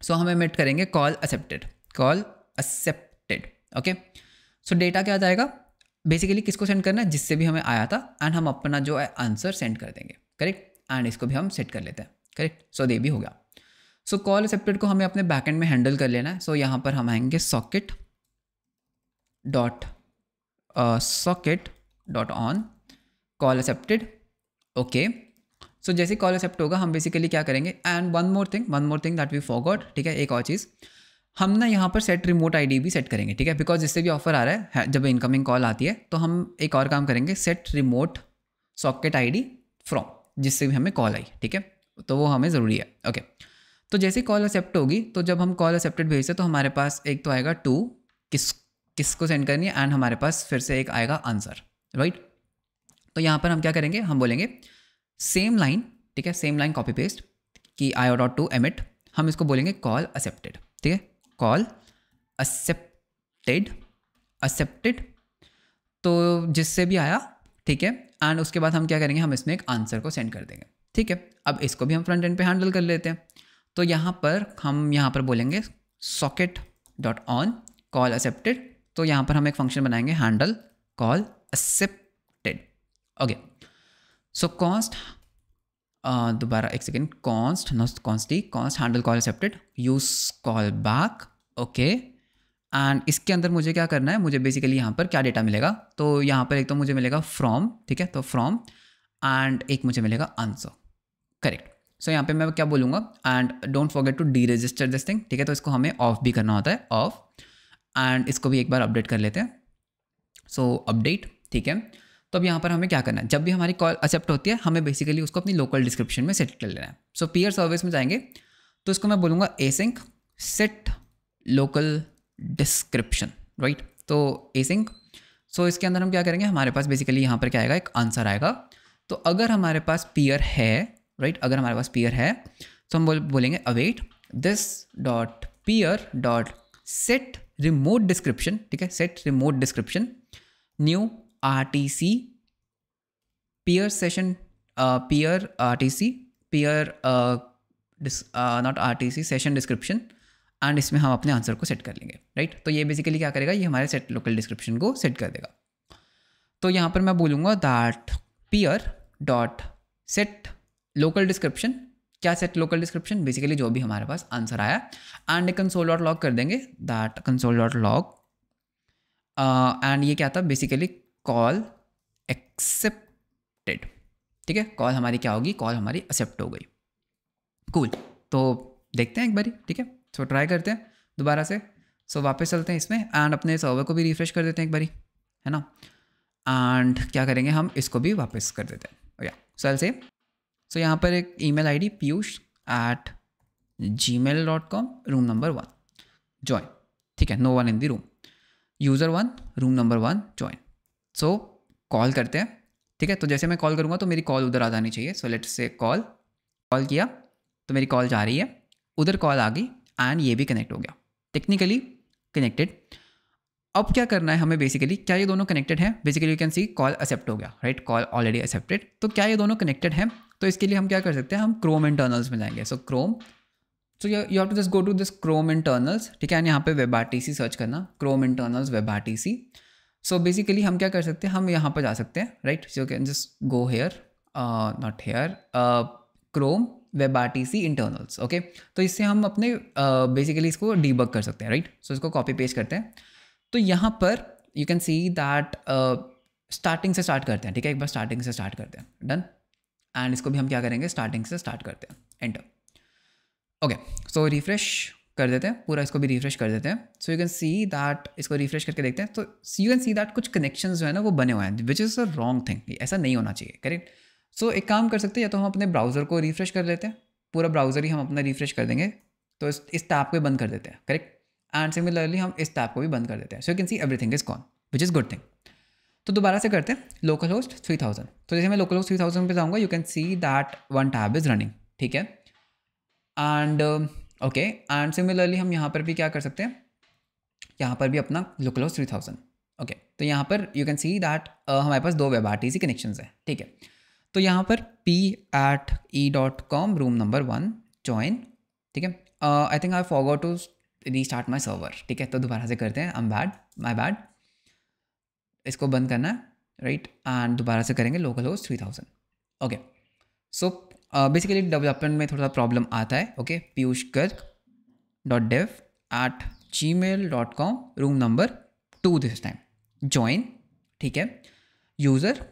S1: सो so, हम एमिट करेंगे call accepted call accepted okay so data क्या जाएगा? बेसिकली किसको सेंड करना है? जिससे भी हमें आया था एंड हम अपना जो है आंसर सेंड कर देंगे करेक्ट एंड इसको भी हम सेट कर लेते हैं करेक्ट सो दे भी हो गया। सो कॉल एक्सेप्टेड को हमें अपने बैकएंड में हैंडल कर लेना है। सो so, यहाँ पर हम आएँगे socket dot socket dot on call accepted okay so जैसे कॉल एक्सेप्ट होगा, हम बेसिकली क्या करेंगे? And one more thing one more thing that we forgot ठीक है? एक और चीज़। हम ना यहाँ पर सेट रिमोट आईडी भी सेट करेंगे, ठीक है? बिकॉज़ जिससे भी ऑफ़र आ रहा है, जब इनकमिंग कॉल आती है तो हम एक और काम करेंगे set remote socket ID from जिससे भी हमें कॉल आई, ठीक है? तो वो हमें ज़रूरी है ओके तो जैसे कॉल एक्सेप्ट होगी तो जब हम कॉल एक्सेप्टेड भेजते तो हमारे पास एक तो आएगा टू किस, किसको सेंड करनी है एंड हमारे पास फिर से एक आएगा आंसर राइट तो यहाँ पर हम क्या करेंगे? हम बोलेंगे सेम लाइन ठीक है सेम लाइन कॉपी पेस्ट कि आई डॉट टू एमिट हम इसको बोलेंगे कॉल एक्सेप्टेड ठीक है? कॉल एक्सेप्टेड एक्सेप्टेड तो जिससे भी आया, ठीक है? एंड उसके बाद हम क्या करेंगे, हम इसमें एक आंसर को सेंड कर देंगे, ठीक है? अब इसको भी हम फ्रंट एंड पे हैंडल कर लेते हैं। तो यहाँ पर हम, यहाँ पर बोलेंगे socket dot on call accepted तो यहाँ पर हम एक फ़ंक्शन बनाएँगे handle call accepted okay so const दोबारा एक second const not const const handle call accepted use callback okay and इसके अंदर मुझे क्या करना है? मुझे बेसिकली यहाँ पर क्या डेटा मिलेगा? तो यहाँ पर एक तो मुझे मिलेगा फ्रॉम ठीक है? तो फ्रॉम एंड एक मुझे मिलेगा आंसर करेक्ट सो यहाँ पे मैं क्या बोलूँगा? And don't forget to deregister this thing ठीक है? तो इसको हमें ऑफ़ भी करना होता है ऑफ़ एंड इसको भी एक बार अपडेट कर लेते हैं. सो अपडेट ठीक है? तो अब यहाँ पर हमें क्या करना है? जब भी हमारी कॉल एक्सेप्ट होती है, हमें बेसिकली उसको अपनी लोकल डिस्क्रिप्शन में सेट कर लेना है। सो पीयर सर्विस में जाएँगे तो इसको मैं बोलूँगा async set local description right तो ए सिंक सो इसके अंदर हम क्या करेंगे? हमारे पास बेसिकली यहाँ पर क्या आएगा? एक आंसर आएगा। तो अगर हमारे पास पीयर है राइट अगर हमारे पास पीयर है तो हम बोल, बोलेंगे await this dot peer dot set remote description ठीक है? Set remote description new R T C peer session peer R T C peer not R T C session description and इसमें हम अपने आंसर को सेट कर लेंगे right right? तो ये बेसिकली क्या करेगा? ये हमारे सेट लोकल डिस्क्रिप्शन को सेट कर देगा। तो यहाँ पर मैं बोलूँगा that peer dot set local description क्या सेट लोकल डिस्क्रिप्शन बेसिकली जो भी हमारे पास आंसर आया एंड कंसोल डॉट लॉग कर देंगे that console dot log and ये क्या था? Basically call accepted. ठीक है? कॉल हमारी क्या होगी? कॉल हमारी एक्सेप्ट हो गई। Cool cool. तो देखते हैं एक बारी ठीक है? सो ट्राई करते हैं दोबारा से। सो so, वापस चलते हैं इसमें एंड अपने सर्वर को भी रिफ्रेश कर देते हैं एक बारी है ना? एंड क्या करेंगे हम? इसको भी वापस कर देते हैं। या सो से सो यहाँ पर एक email ID Piyush at Gmail dot com room number one join ठीक है? No one in the room user one room number one join so so, call करते हैं। ठीक है? तो जैसे मैं कॉल करूँगा तो मेरी कॉल उधर आ जानी चाहिए। So let's say call call किया तो मेरी कॉल जा रही है। उधर कॉल आ गई एंड ये भी कनेक्ट हो गया। टेक्निकली कनेक्टेड अब क्या करना है हमें बेसिकली क्या ये दोनों कनेक्टेड हैं? Basically you can see call accept हो गया राइट कॉल ऑलरेडी एक्सेप्टेड तो क्या ये दोनों कनेक्टेड हैं? तो इसके लिए हम क्या कर सकते हैं? हम क्रोम इंटरनल्स में जाएँगे। So Chrome so you have to just go to this Chrome internals ठीक है? एंड यहाँ पे वेब आर सर्च करना। Chrome internals web R C basically हम क्या कर सकते हैं? हम यहाँ पर जा सकते हैं right so can just go here not here Chrome web R T C internals okay तो इससे हम अपने बेसिकली uh, इसको डीबग कर सकते हैं राइट right? सो so, इसको कॉपी पेस्ट करते हैं। तो यहाँ पर you can see that starting से स्टार्ट करते हैं ठीक है? एक बार स्टार्टिंग से स्टार्ट करते हैं डन एंड इसको भी हम क्या करेंगे? स्टार्टिंग से स्टार्ट करते हैं एंटर ओके सो रिफ्रेश कर देते हैं पूरा इसको भी रिफ्रेश कर देते हैं। So you can see that इसको रिफ्रेश करके देखते हैं। तो यू कैन सी दैट कुछ कनेक्शन जो है ना वो बने हुए हैं which is a wrong thing ऐसा नहीं होना चाहिए करेक्ट सो so, एक काम कर सकते हैं या तो हम अपने ब्राउज़र को रिफ्रेश कर लेते हैं। पूरा ब्राउज़र ही हम अपना रिफ्रेश कर देंगे तो इस इस को बंद कर देते हैं करेक्ट एंड सिमिलरली हम इस टैब को भी बंद कर देते हैं। So you can see everything is con which is good thing तो दोबारा से करते हैं लोकल होस्ट थ्री थाउज़ेंड तो जैसे मैं लोकल होस्ट थ्री थाउज़ेंड पर जाऊँगा you can see that one tab is running ठीक है? एंड ओके एंड सिमिलरली हम यहाँ पर भी क्या कर सकते हैं? यहाँ पर भी अपना लोकल थ्री थाउज़ेंड ओके तो यहाँ पर यू कैन सी दैट हमारे पास दो web R T C connection है, ठीक है? तो यहाँ पर P at E dot com room number one join ठीक है? I think I forgot to restart my server ठीक है? तो दोबारा से करते हैं एम बैड माई बैड इसको बंद करना है राइट एंड दोबारा से करेंगे localhost three thousand okay so basically development में थोड़ा सा प्रॉब्लम आता है okay Piyush Garg dot dev at Gmail dot com room number two this time join ठीक है? User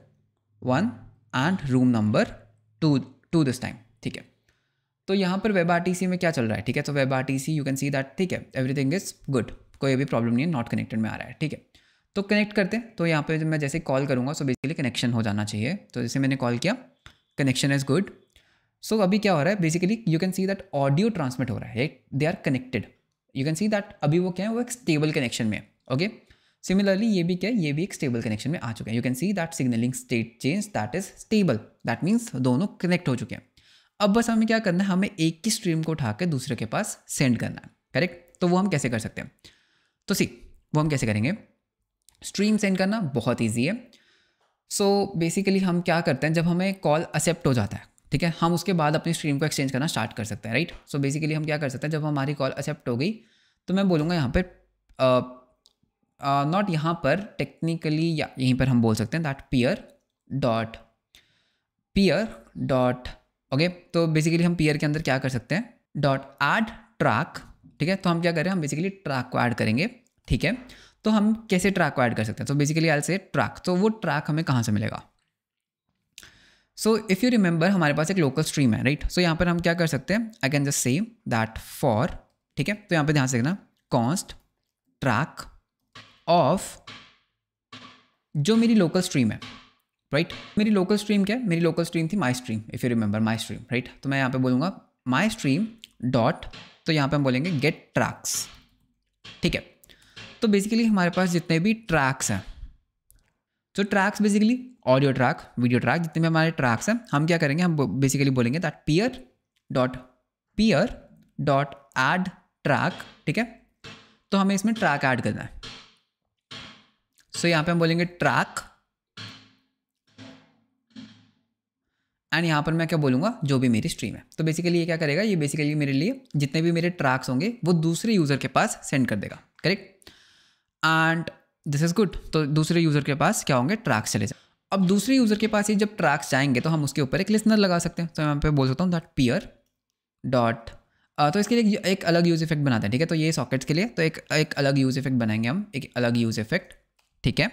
S1: one and room number two two this time ठीक है? तो यहाँ पर वेब आरटीसी में क्या चल रहा है, ठीक है? तो web R you can see that ठीक है? एवरीथिंग इज़ गुड कोई भी प्रॉब्लम नहीं है नॉट कनेक्टेड में आ रहा है, ठीक है? तो कनेक्ट करते हैं। तो यहाँ पे मैं जैसे कॉल करूँगा सो बेसिकली कनेक्शन हो जाना चाहिए। तो जैसे मैंने कॉल किया connection is good so so, अभी क्या हो रहा है? Basically you can see that audio transmit हो रहा है they are connected you can see that अभी वो क्या है? वो एक स्टेबल कनेक्शन में ओके सिमिलरली ये भी क्या है? ये भी एक स्टेबल कनेक्शन में आ चुके हैं. You can see that signalling state change that is stable that means दोनों कनेक्ट हो चुके हैं. अब बस हमें क्या करना है? हमें एक ही स्ट्रीम को उठा के दूसरे के पास सेंड करना है करेक्ट तो वो हम कैसे कर सकते हैं? तो सी वो हम कैसे करेंगे? स्ट्रीम सेंड करना बहुत ईजी है. सो so, बेसिकली हम क्या करते हैं? जब हमें कॉल एक्सेप्ट हो जाता है ठीक है, हम उसके बाद अपनी स्ट्रीम को एक्सचेंज करना स्टार्ट कर सकते हैं राइट सो बेसिकली हम क्या कर सकते हैं, जब हमारी कॉल एक्सेप्ट हो गई तो मैं बोलूँगा यहाँ पर नॉट यहाँ पर टेक्निकली या यहीं पर हम बोल सकते हैं that peer dot peer dot okay तो बेसिकली हम पियर के अंदर क्या कर सकते हैं डॉट एड ट्रैक ठीक है? तो हम क्या करें, हम बेसिकली ट्रैक को ऐड करेंगे, ठीक है? तो हम कैसे ट्रैक को ऐड कर सकते हैं? तो बेसिकली आई से ट्रैक तो वो ट्रैक हमें कहाँ से मिलेगा? सो इफ़ यू रिमेंबर हमारे पास एक लोकल स्ट्रीम है राइट सो यहाँ पर हम क्या कर सकते हैं? I can just say that for ठीक है? तो यहाँ पर ध्यान से देखना कॉन्स्ट ट्रैक ऑफ़ जो मेरी लोकल स्ट्रीम है राइट right? मेरी लोकल स्ट्रीम क्या है? मेरी लोकल स्ट्रीम थी my stream if you remember my stream right तो मैं यहाँ पे बोलूँगा माई स्ट्रीम डॉट तो यहाँ पे हम बोलेंगे गेट ट्रैक्स ठीक है? तो बेसिकली हमारे पास जितने भी ट्रैक्स हैं तो tracks basically audio track video track जितने भी हमारे ट्रैक्स हैं हम क्या करेंगे? हम बेसिकली बोलेंगे that peer dot peer dot add track ठीक है? तो हमें इसमें ट्रैक ऐड करना है। सो so, यहाँ पे हम बोलेंगे ट्रैक एंड यहाँ पर मैं क्या बोलूँगा? जो भी मेरी स्ट्रीम है। तो बेसिकली ये क्या करेगा? ये बेसिकली मेरे लिए जितने भी मेरे ट्रैक्स होंगे वो दूसरे यूज़र के पास सेंड कर देगा। Correct and this is good. तो दूसरे यूज़र के पास क्या होंगे? ट्रैक्स चले जाए। अब दूसरे यूज़र के पास ही जब ट्रैक्स जाएँगे तो हम उसके ऊपर एक लिसनर लगा सकते हैं। तो यहाँ पे बोल सकता हूँ, दैट पियर डॉट तो इसके लिए एक अलग यूज़ इफ़ेक्ट बनाते हैं, ठीक है? तो ये सॉकेट्स के लिए तो एक एक अलग यूज़ इफ़ेक्ट बनाएँगे हम, एक अलग यूज़ इफ़ेक्ट ठीक है?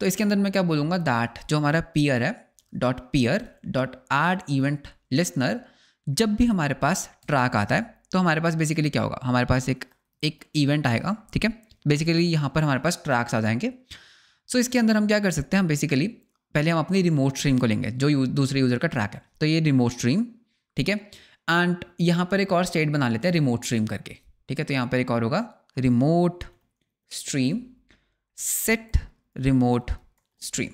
S1: तो इसके अंदर मैं क्या बोलूँगा? दैट जो हमारा पियर है dot peer dot add event listener जब भी हमारे पास ट्रैक आता है तो हमारे पास बेसिकली क्या होगा? हमारे पास एक एक इवेंट आएगा, ठीक है? बेसिकली यहाँ पर हमारे पास ट्रैक्स आ जाएँगे। सो so, इसके अंदर हम क्या कर सकते हैं हम बेसिकली पहले हम अपनी रिमोट स्ट्रीम को लेंगे जो यू, दूसरे यूज़र का ट्रैक है। तो ये रिमोट स्ट्रीम ठीक है? एंड यहाँ पर एक और स्टेट बना लेते हैं रिमोट स्ट्रीम करके ठीक है? तो यहाँ पर एक और होगा remote stream set remote stream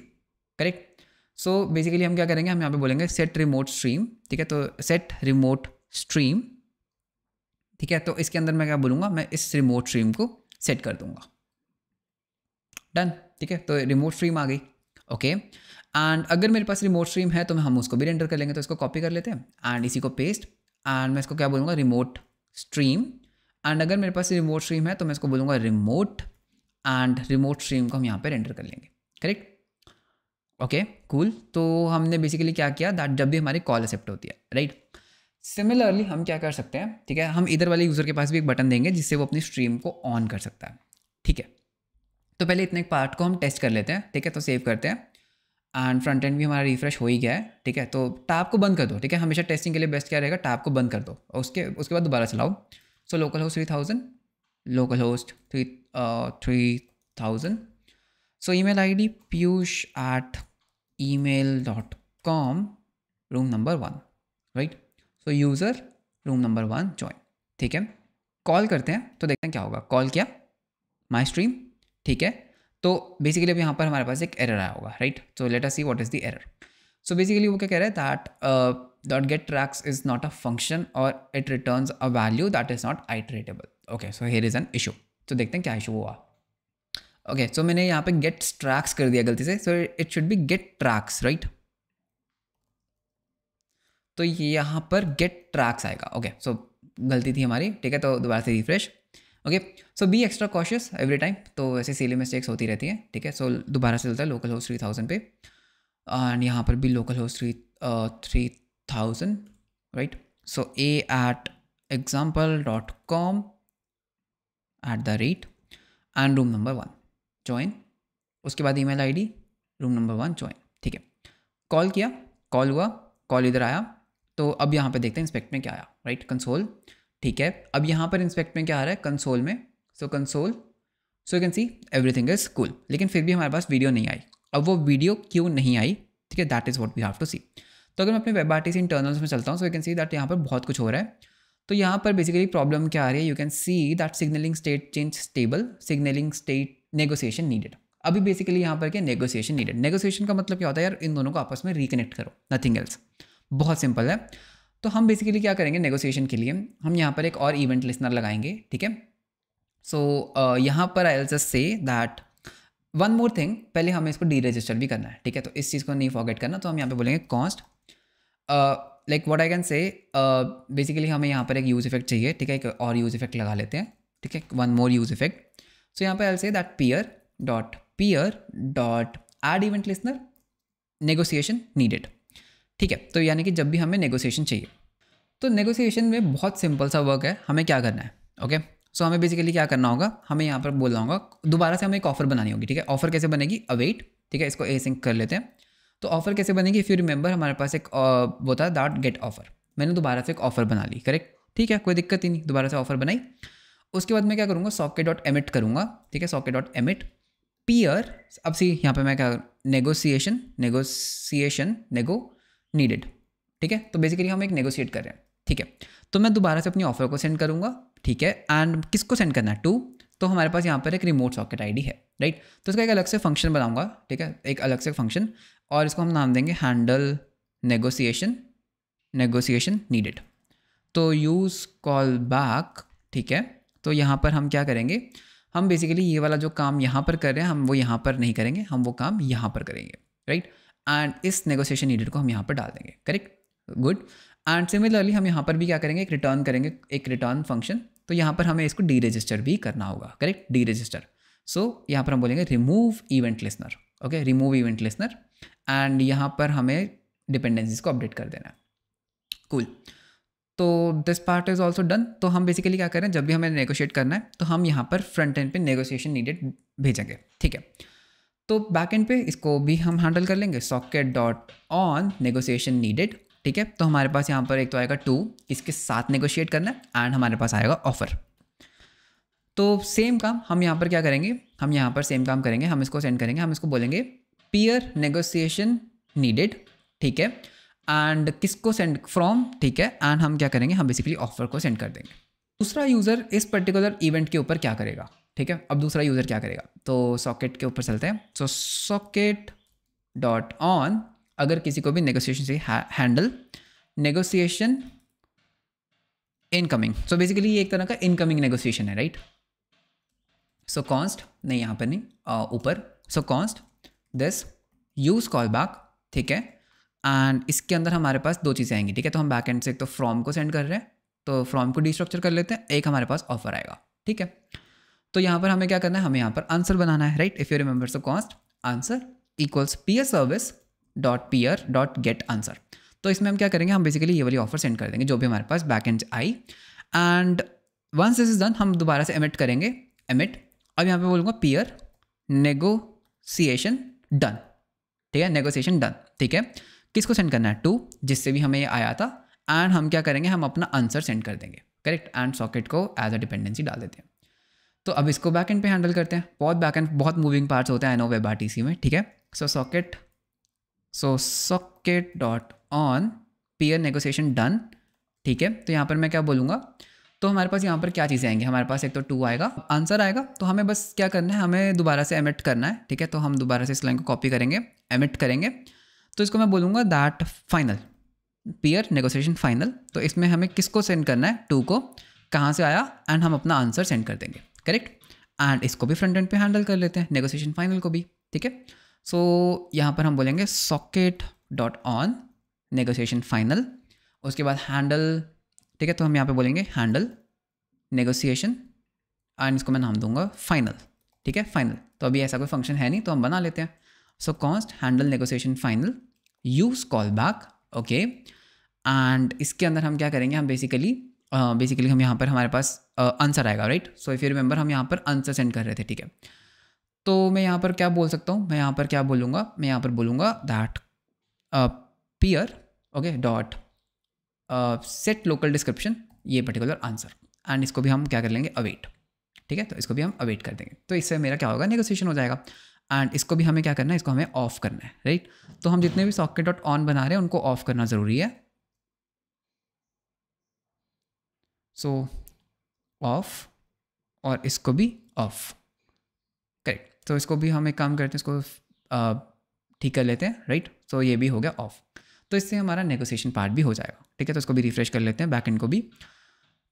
S1: correct so basically हम क्या करेंगे हम यहाँ पे बोलेंगे सेट रिमोट स्ट्रीम ठीक है? तो सेट रिमोट स्ट्रीम ठीक है? तो इसके अंदर मैं क्या बोलूँगा मैं इस रिमोट स्ट्रीम को सेट कर दूँगा। डन ठीक है? तो रिमोट स्ट्रीम आ गई ओके एंड अगर मेरे पास रिमोट स्ट्रीम है तो हम उसको भी रेंडर कर लेंगे तो इसको कॉपी कर लेते हैं। एंड इसी को पेस्ट एंड मैं इसको क्या बोलूँगा? रिमोट स्ट्रीम एंड अगर मेरे पास रिमोट स्ट्रीम है तो मैं इसको बोलूँगा रिमोट एंड रिमोट स्ट्रीम को हम यहाँ पर रेंडर कर लेंगे। करेक्ट ओके कूल तो हमने बेसिकली क्या किया? दैट जब भी हमारी कॉल एक्सेप्ट होती है राइट सिमिलरली हम क्या कर सकते हैं? ठीक है, हम इधर वाले यूज़र के पास भी एक बटन देंगे जिससे वो अपनी स्ट्रीम को ऑन कर सकता है। ठीक है तो पहले इतने पार्ट को हम टेस्ट कर लेते हैं। ठीक है तो सेव करते हैं। एंड फ्रंट एंड भी हमारा रिफ्रेश हो ही गया है। ठीक है तो टैब को बंद कर दो। ठीक है, हमेशा टेस्टिंग के लिए बेस्ट क्या रहेगा? टैब को बंद कर दो। और उसके उसके बाद दोबारा चलाओ। So localhost three thousand localhost three three thousand so email I D Piyush at email dot com room number one right so user room number one join ठीक है? कॉल करते हैं तो देखते हैं क्या होगा। कॉल किया माई स्ट्रीम ठीक है? तो बेसिकली अब यहाँ पर हमारे पास एक एरर आया होगा right so let us see what is the error so basically वो क्या कह रहा है? That dot get tracks is not a function और it return a value that is not iterable okay so here is an issue तो देखते हैं क्या इशू हुआ। ओके okay, सो so मैंने यहाँ पे गेट ट्रैक्स कर दिया गलती से। So it should be get tracks right तो ये यहाँ पर गेट ट्रैक्स आएगा। ओके सो गलती थी हमारी, ठीक है तो दोबारा से refresh okay so be extra cautious every time तो ऐसे सीली मिस्टेक्स होती रहती हैं, ठीक है सो दोबारा से चलता है लोकल होस्ट थ्री थाउज़ेंड पे। एंड यहाँ पर भी local host three three thousand right so A at example dot com at the rate and room number one join उसके बाद email ID room number one join ठीक है। Call किया call हुआ कॉल इधर आया। तो अब यहाँ पे देखते हैं इंस्पेक्ट में क्या आया राइट कंसोल ठीक है? अब यहाँ पर इंस्पेक्ट में क्या आ रहा है? कंसोल में। So console so you can see everything is cool लेकिन फिर भी हमारे पास वीडियो नहीं आई। अब वो वीडियो क्यों नहीं आई? ठीक है that is what we have to see तो अगर मैं अपने वेब आर्टिस इंटरनल्स में चलता हूँ so you can see that यहाँ पर बहुत कुछ हो रहा है। तो यहाँ पर बेसिकली प्रॉब्लम क्या आ रही है? You can see that signaling state change stable signaling state negotiation needed अभी बेसिकली यहाँ पर क्या नेगोशिएशन नीडेड नेगोशिएशन का मतलब क्या होता है? यार, इन दोनों को आपस में रिकनेक्ट करो नथिंग एल्स बहुत सिंपल है। तो हम बेसिकली क्या करेंगे नेगोशिएशन के लिए? हम यहाँ पर एक और इवेंट लिसनर लगाएँगे, ठीक है? सो यहाँ पर I'll just say that one more thing पहले हमें इसको डी रजिस्टर भी करना है, ठीक है? तो इस चीज़ को नहीं फॉरगेट करना तो हम यहाँ पे बोलेंगे const like what I can say basically हमें यहाँ पर एक यूज़ इफ़ेक्ट चाहिए, ठीक है? एक और यूज़ इफ़ेक्ट लगा लेते हैं, ठीक है? One more use effect so यहाँ पर I'll say that peer dot peer dot add event listener negotiation needed ठीक है तो यानी कि जब भी हमें नेगोशिएशन चाहिए। तो नेगोशिएशन में बहुत सिंपल सा वर्क है, हमें क्या करना है ओके सो हमें बेसिकली क्या करना होगा, हमें यहाँ पर बोलना होगा, दोबारा से हमें एक ऑफ़र बनानी होगी, ठीक है? ऑफ़र कैसे बनेगी? अवेट ठीक है? इसको ए सिंक कर लेते हैं। तो ऑफ़र कैसे बनेगी? इफ़ यू रिमेंबर हमारे पास एक वो था दैट गेट ऑफ़र मैंने दोबारा से एक ऑफ़र बना ली करेक्ट ठीक है, कोई दिक्कत ही नहीं, दोबारा से ऑफ़र बनाई। उसके बाद मैं क्या करूँगा सॉकेट डॉट एमिट करूँगा, ठीक है? सॉकेट डॉट एमिट पियर अब सी, यहाँ पे मैं क्या नेगोशिएशन नेगोशिएशन नेगो नीडेड ठीक है? तो बेसिकली हम एक नेगोशिएट कर रहे हैं, ठीक है? तो मैं दोबारा से अपनी ऑफ़र को सेंड करूँगा, ठीक है? एंड किसको सेंड करना है? टू तो हमारे पास यहाँ पर एक रिमोट सॉकेट आईडी है राइट तो इसका एक अलग से फ़ंक्शन बनाऊँगा, ठीक है? एक अलग से फ़ंक्शन और इसको हम नाम देंगे हैंडल नेगोशिएशन नेगोशिएशन नीडेड तो यूज़ कॉल बैक ठीक है? तो यहाँ पर हम क्या करेंगे? हम बेसिकली ये वाला जो काम यहाँ पर कर रहे हैं, हम वो यहाँ पर नहीं करेंगे, हम वो काम यहाँ पर करेंगे राइट एंड इस नेगोशिएशन नीडेड को हम यहाँ पर डाल देंगे करेक्ट गुड एंड सिमिलरली हम यहाँ पर भी क्या करेंगे? एक रिटर्न करेंगे, एक रिटर्न फ़ंक्शन तो यहाँ पर हमें इसको डी रजिस्टर भी करना होगा करेक्ट डी रजिस्टर सो यहाँ पर हम बोलेंगे remove event listener okay remove event listener and यहाँ पर हमें डिपेंडेंसीज को अपडेट कर देना है. कूल. तो this part is also done तो हम बेसिकली क्या करें जब भी हमें नेगोशिएट करना है तो हम यहाँ पर फ्रंट एंड पे नेगोशिएशन नीडेड भेजेंगे, ठीक है? तो बैक एंड पे इसको भी हम हैंडल कर लेंगे socket dot on negotiation needed ठीक है? तो हमारे पास यहाँ पर एक तो आएगा टू इसके साथ नेगोशिएट करना है एंड हमारे पास आएगा ऑफ़र तो सेम काम हम यहाँ पर क्या करेंगे? हम यहाँ पर सेम काम करेंगे, हम इसको सेंड करेंगे, हम इसको बोलेंगे पियर नेगोशिएशन नीडेड ठीक है? एंड किसको सेंड फ्रॉम ठीक है? एंड हम क्या करेंगे? हम बेसिकली ऑफ़र को सेंड कर देंगे. दूसरा यूज़र इस पर्टिकुलर इवेंट के ऊपर क्या करेगा? ठीक है? अब दूसरा यूज़र क्या करेगा? तो सॉकेट के ऊपर चलते हैं। सो सॉकेट डॉट ऑन अगर किसी को भी नेगोशिएशन से handle negotiation incoming so basically ये एक तरह का इनकमिंग नेगोशिएशन है राइट सो कॉन्स्ट नहीं, यहाँ पर नहीं ऊपर। So const this use call back ठीक है? एंड इसके अंदर हमारे पास दो चीज़ें आएँगी, ठीक है? तो हम बैक एंड से एक तो फ्रॉम को सेंड कर रहे हैं तो फ्रॉम को डिस्ट्रक्चर कर लेते हैं, एक हमारे पास ऑफ़र आएगा, ठीक है? तो यहाँ पर हमें क्या करना है? हमें यहाँ पर आंसर बनाना है right if you remember so const answer equals PS service dot P dot get answer तो इसमें हम क्या करेंगे? हम बेसिकली ये वाली ऑफ़र सेंड कर देंगे, जो भी हमारे पास back end I. And once this is done हम दोबारा से एमिट करेंगे एमिट अब यहाँ पे बोलूँगा पियर नेगोसिएशन डन ठीक है? नेगोसिएशन डन ठीक है? किसको सेंड करना है? टू जिससे भी हमें ये आया था। एंड हम क्या करेंगे? हम अपना आंसर सेंड कर देंगे। करेक्ट एंड सॉकेट को एज अ डिपेंडेंसी डाल देते हैं। तो अब इसको बैक एंड पे हैंडल करते हैं। बहुत बैक एंड बहुत मूविंग पार्ट्स होते हैं आई नो वेब आर में, ठीक है? So socket so socket dot on peer negotiation done ठीक है? तो यहाँ पर मैं क्या बोलूँगा? तो हमारे पास यहाँ पर क्या चीज़ें आएँगी? हमारे पास एक तो टू आएगा। आंसर आएगा तो हमें बस क्या करना है? हमें दोबारा से एमिट करना है, ठीक है? तो हम दोबारा से इस लाइन को कॉपी करेंगे एमिट करेंगे। तो इसको मैं बोलूँगा that final peer negotiation final तो इसमें हमें किसको सेंड करना है? टू को। कहाँ से आया? एंड हम अपना आंसर सेंड कर देंगे। करेक्ट एंड इसको भी फ्रंट एंड पे हैंडल कर लेते हैं नेगोशिएशन फाइनल को भी ठीक है? सो यहाँ पर हम बोलेंगे socket dot on negotiation final उसके बाद हैंडल ठीक है? तो हम यहाँ पे बोलेंगे हैंडल नेगोशिएशन एंड इसको मैं नाम दूँगा फाइनल ठीक है? फाइनल तो अभी ऐसा कोई फ़ंक्शन है नहीं तो हम बना लेते हैं. So const handle negotiation final use call back okay and इसके अंदर हम क्या करेंगे? हम बेसिकली बेसिकली uh, हम यहाँ पर हमारे पास आंसर आएगा right so if you remember हम यहाँ पर आंसर सेंड कर रहे थे, ठीक है? तो मैं यहाँ पर क्या बोल सकता हूँ? मैं यहाँ पर क्या बोलूँगा? मैं यहाँ पर बोलूँगा that peer okay dot set local description ये पर्टिकुलर आंसर एंड इसको भी हम क्या कर लेंगे? अवेट ठीक है? तो इसको भी हम अवेट कर देंगे। तो इससे मेरा क्या होगा? नेगोशिएशन हो जाएगा। एंड इसको भी हमें क्या करना है? इसको हमें ऑफ़ करना है राइट तो हम जितने भी सॉकेट डॉट ऑन बना रहे हैं, उनको ऑफ़ करना ज़रूरी है। सो ऑफ़ और इसको भी ऑफ़ करेक्ट तो इसको भी हम एक काम करते हैं, इसको ठीक कर लेते हैं राइट तो ये भी हो गया ऑफ़ तो इससे हमारा नेगोशिएशन पार्ट भी हो जाएगा, ठीक है? तो इसको भी रिफ्रेश कर लेते हैं बैक एंड को भी।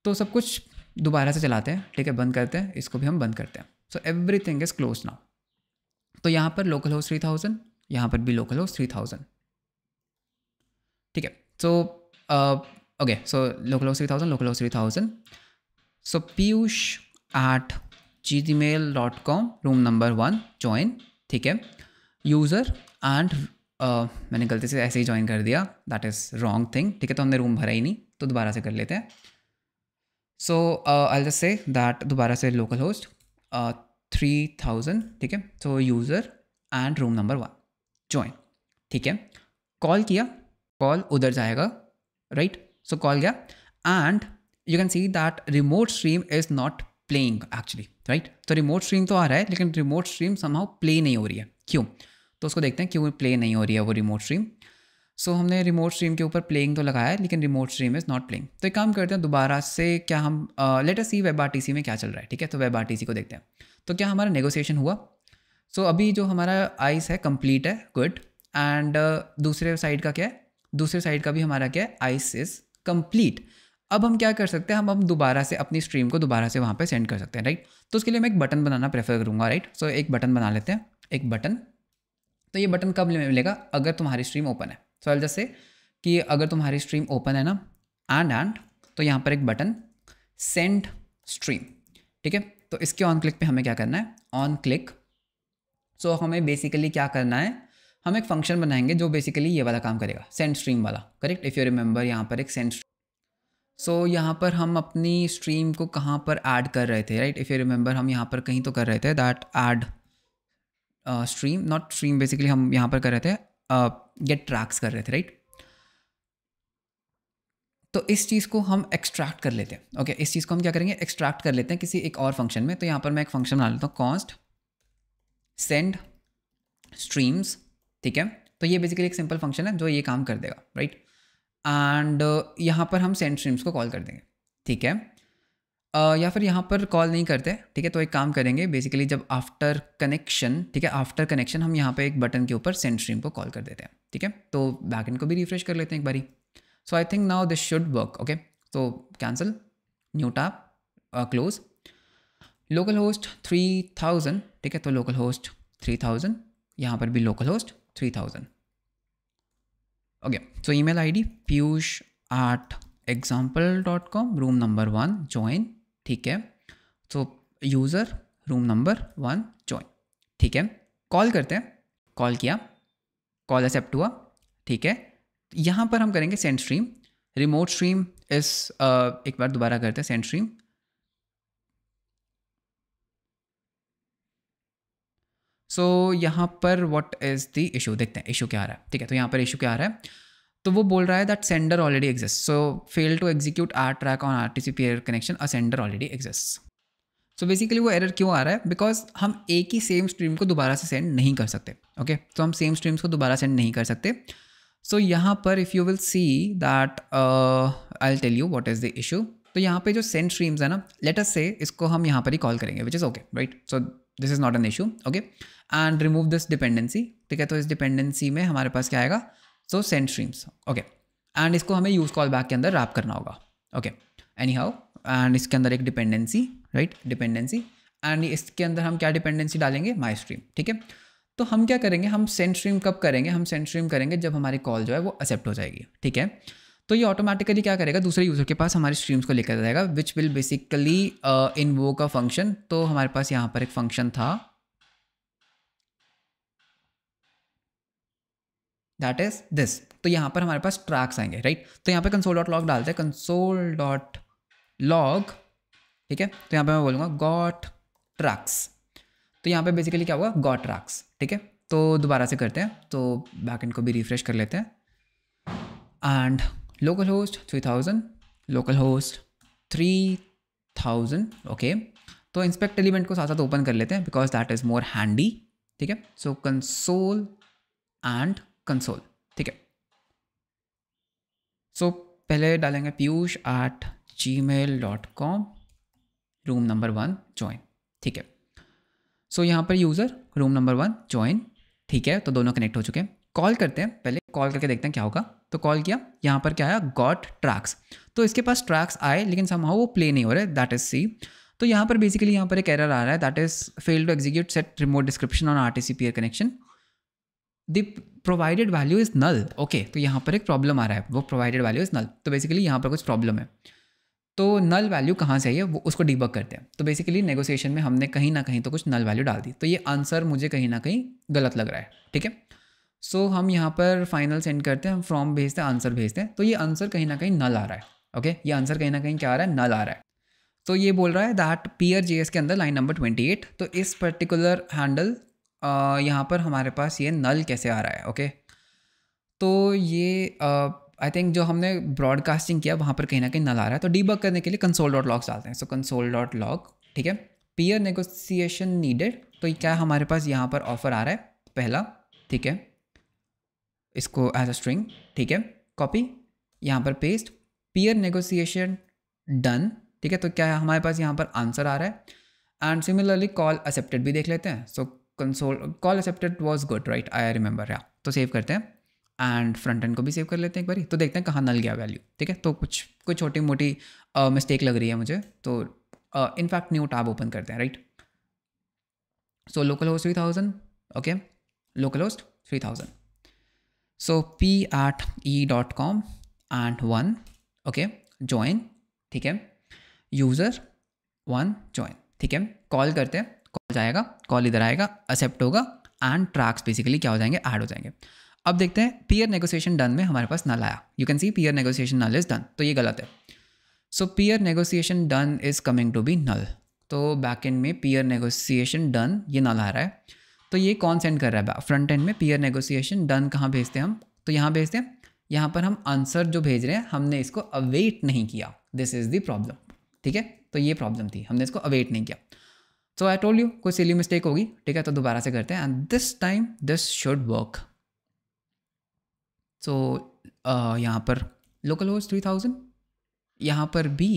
S1: तो सब कुछ दोबारा से चलाते हैं, ठीक है? बंद करते हैं, इसको भी हम बंद करते हैं। So every thing is close now तो यहाँ पर लोकल होस्ट थ्री थाउज़ेंड यहाँ पर भी लोकल होस्ट थ्री थाउज़ेंड ठीक है? So okay so local host three thousand local host three thousand so Piyush at G gmail dot com room number one join ठीक है? यूज़र एंड uh, मैंने गलती से ऐसे ही ज्वाइन कर दिया दैट इज़ रॉन्ग थिंग ठीक है? तो हमने रूम भरा ही नहीं तो दोबारा से कर लेते हैं। So I just say that दोबारा से लोकल होस्ट थ्री थाउज़ेंड ठीक है? So user and room number one join ठीक है? कॉल किया कॉल उधर जाएगा राइट सो कॉल गया and you can see that remote stream is not playing actually right तो रिमोट स्ट्रीम तो आ रहा है लेकिन रिमोट स्ट्रीम समहाउ प्ले नहीं हो रही है। क्यों? तो उसको देखते हैं क्यों प्ले नहीं हो रही है वो रिमोट स्ट्रीम सो so, हमने रिमोट स्ट्रीम के ऊपर प्लेइंग तो लगाया है लेकिन remote stream is not playing तो एक काम करते हैं दोबारा से क्या हम लेटर सी वेब आर में क्या चल रहा है ठीक है? तो वेब आर को देखते हैं। तो क्या हमारा नेगोशिएशन हुआ? सो so, अभी जो हमारा आइस है कंप्लीट है गुड एंड uh, दूसरे साइड का क्या है? दूसरे साइड का भी हमारा क्या है? आइस इज़ कंप्लीट अब हम क्या कर सकते हैं? हम अब दोबारा से अपनी स्ट्रीम को दोबारा से वहाँ पे सेंड कर सकते हैं राइट तो उसके लिए मैं एक बटन बनाना प्रेफर करूँगा राइट सो एक बटन बना लेते हैं, एक बटन तो ये बटन कब मिलेगा? अगर तुम्हारी स्ट्रीम ओपन है। सो एल जैसे कि अगर तुम्हारी स्ट्रीम ओपन है ना एंड एंड तो यहाँ पर एक बटन सेंड स्ट्रीम ठीक है? तो इसके ऑन क्लिक पे हमें क्या करना है? ऑन क्लिक सो हमें बेसिकली क्या करना है? हम एक फ़ंक्शन बनाएँगे जो बेसिकली ये वाला काम करेगा सेंड स्ट्रीम वाला करेक्ट इफ़ यू रिमेंबर यहाँ पर एक सेंड सो so, यहाँ पर हम अपनी स्ट्रीम को कहाँ पर ऐड कर रहे थे राइट इफ़ यू रिमेंबर हम यहाँ पर कहीं तो कर रहे थे that add stream not stream basically हम यहाँ पर कर रहे थे गेट uh, ट्रैक्स कर रहे थे राइट तो इस चीज़ को हम एक्सट्रैक्ट कर लेते हैं ओके okay, इस चीज़ को हम क्या करेंगे? एक्सट्रैक्ट कर लेते हैं किसी एक और फ़ंक्शन में। तो यहाँ पर मैं एक फ़ंक्शन बना लेता हूँ कॉन्स्ट सेंड स्ट्रीम्स ठीक है? तो ये बेसिकली एक सिंपल फ़ंक्शन है जो ये काम कर देगा राइट एंड uh, यहाँ पर हम सेंड स्ट्रीम्स को कॉल कर देंगे ठीक है? या फिर यहाँ पर कॉल नहीं करते ठीक है? तो एक काम करेंगे बेसिकली जब आफ्टर कनेक्शन ठीक है? आफ्टर कनेक्शन हम यहाँ पे एक बटन के ऊपर सेंड स्ट्रीम को कॉल कर देते हैं ठीक है? तो बैक को भी रिफ्रेश कर लेते हैं एक बारी। So I think now this should work okay तो cancel new tab close local host three thousand ठीक है? तो लोकल होस्ट थ्री थाउज़ेंड यहाँ पर भी local host three thousand okay so email ID Piyush at example dot com room number one join ठीक है? So user room number one join ठीक है? कॉल करते हैं कॉल किया कॉल एक्सेप्ट हुआ, ठीक है? यहाँ पर हम करेंगे सेंड स्ट्रीम रिमोट स्ट्रीम इस एक बार दोबारा करते हैं सेंड स्ट्रीम सो so, यहाँ पर व्हाट इज़ द इशू देखते हैं इशू क्या आ रहा है। ठीक है तो यहाँ पर इशू क्या आ रहा है? तो वो बोल रहा है that sender already exist so fail to execute R track on R T C peer connection a sender already exist so basically वो एरर क्यों आ रहा है? बिकॉज़ हम एक ही सेम स्ट्रीम को दोबारा से सेंड नहीं कर सकते ओके okay? तो so, हम सेम स्ट्रीम्स को दोबारा सेंड नहीं कर सकते। सो so, यहाँ पर if you will see that I tell you what is the issue तो यहाँ पे जो सेंड स्ट्रीम्स है ना लेटस से इसको हम यहाँ पर ही कॉल करेंगे which is okay right so this is not an issue okay and remove this dependency ठीक है? तो इस डिपेंडेंसी में हमारे पास क्या आएगा? So send streams okay and इसको हमें यूज़ कॉल बैक के अंदर रैप करना होगा. ओके एनी हाउ एंड इसके अंदर एक डिपेंडेंसी राइट डिपेंडेंसी एंड इसके अंदर हम क्या डिपेंडेंसी डालेंगे? माई स्ट्रीम ठीक है? तो हम क्या करेंगे? हम सेंड स्ट्रीम कब करेंगे? हम सेंड स्ट्रीम करेंगे जब हमारी कॉल जो है वो एक्सेप्ट हो जाएगी. ठीक है? तो ये ऑटोमेटिकली क्या करेगा? दूसरे यूज़र के पास हमारी स्ट्रीम्स को लेकर जाएगा विच विल बेसिकली इन वो का फ़ंक्शन तो हमारे पास यहाँ पर एक फ़ंक्शन था दैट इज़ दिस तो यहाँ पर हमारे पास ट्रैक्स आएँगे राइट तो यहाँ पे कंसोल डॉट लॉग डालते हैं। कंसोल डॉट लॉग ठीक है? तो यहाँ पे मैं बोलूँगा गॉट ट्रैक्स तो यहाँ पे बेसिकली क्या हुआ? गॉट ट्रैक्स ठीक है? तो दोबारा से करते हैं। तो बैक को भी रिफ्रेश कर लेते हैं। And local host three thousand local host three thousand okay तो इंस्पेक्ट एलिमेंट को साथ साथ ओपन कर लेते हैं because that is more handy ठीक है? सो कंसोल एंड कंसोल ठीक है? सो पहले डालेंगे Piyush at gmail dot com room number one join ठीक है? सो so, यहाँ पर user room number one join ठीक है? तो दोनों कनेक्ट हो चुके हैं। कॉल करते हैं पहले कॉल करके देखते हैं क्या होगा। तो कॉल किया यहाँ पर क्या आया? गॉट ट्रैक्स तो इसके पास ट्रैक्स आए लेकिन समहाउ वो प्ले नहीं हो रहे दैट इज़ सी तो यहाँ पर बेसिकली यहाँ पर एक एरर आ रहा है that is fail to execute set remote description on R T C P connection the provided value is null okay तो यहाँ पर एक प्रॉब्लम आ रहा है। वो प्रोवाइडेड वैल्यू इज़ नल तो बेसिकली यहाँ पर कुछ प्रॉब्लम है। तो नल वैल्यू कहाँ से आई है? वो उसको डिबक करते हैं। तो बेसिकली नेगोशिएशन में हमने कहीं ना कहीं तो कुछ नल वैल्यू डाल दी। तो ये आंसर मुझे कहीं ना कहीं गलत लग रहा है। ठीक है? सो हम यहाँ पर फाइनल सेंड करते हैं। हम फॉर्म भेजते हैं आंसर भेजते हैं। तो ये आंसर कहीं ना कहीं नल आ रहा है। ओके ये आंसर कहीं ना कहीं क्या आ रहा है? नल आ रहा है। तो ये बोल रहा है दैट पी आर के अंदर लाइन नंबर ट्वेंटी एट तो इस पर्टिकुलर हैंडल यहाँ पर हमारे पास ये नल कैसे आ रहा है, ओके? तो ये आई थिंक जो हमने ब्रॉडकास्टिंग किया, वहाँ पर कहीं ना कहीं नल आ रहा है। तो डीबक करने के लिए कंसोल डॉट लॉग डालते हैं। सो कंसोल डॉट लॉग ठीक है? पीयर नेगोसिएशन नीडेड तो क्या हमारे पास यहाँ पर ऑफ़र आ रहा है? पहला, ठीक है? इसको एज अ स्ट्रिंग ठीक है? कॉपी यहाँ पर पेस्ट पीयर नेगोसिएशन डन ठीक है? तो क्या हमारे पास यहाँ पर आंसर आ रहा है? एंड सिमिलरली कॉल एक्सेप्टेड भी देख लेते हैं। So console call accepted was good right I remember या तो सेव करते हैं एंड फ्रंट एंड को भी सेव कर लेते हैं एक बारी। तो देखते हैं कहाँ नल गया वैल्यू ठीक है? तो कुछ कुछ छोटी मोटी मिस्टेक लग रही है मुझे। तो इनफैक्ट न्यू टैब ओपन करते हैं right so local host three thousand okay local host three thousand so P at E dot com and one okay join ठीक है? यूज़र वन ज्वाइन ठीक है? कॉल करते हैं। कॉल जाएगा, कॉल इधर आएगा एक्सेप्ट होगा एंड ट्रैक्स बेसिकली क्या हो जाएँगे? ऐड हो जाएँगे। अब देखते हैं पीयर नेगोशिएशन डन में हमारे पास नल आया। You can see peer negotiation null is done तो ये गलत है। So peer negotiation done is coming to be null तो बैक एंड में पीयर नेगोशिएशन डन ये नल आ रहा है। तो ये कौन सेंड कर रहा है? फ्रंट एंड में पीयर नेगोशिएशन डन कहाँ भेजते हैं हम? तो यहाँ भेजते हैं। यहाँ पर हम आंसर जो भेज रहे हैं, हमने इसको अवेट नहीं किया। दिस इज़ द प्रॉब्लम ठीक है? तो ये प्रॉब्लम थी। हमने इसको अवेट नहीं किया। सो आई टोल्ड यू कोई सिली मिस्टेक होगी, ठीक है? तो दोबारा से करते हैं। And this time this should work so यहाँ पर लोकल होस्ट थ्री थाउज़ेंड यहाँ पर भी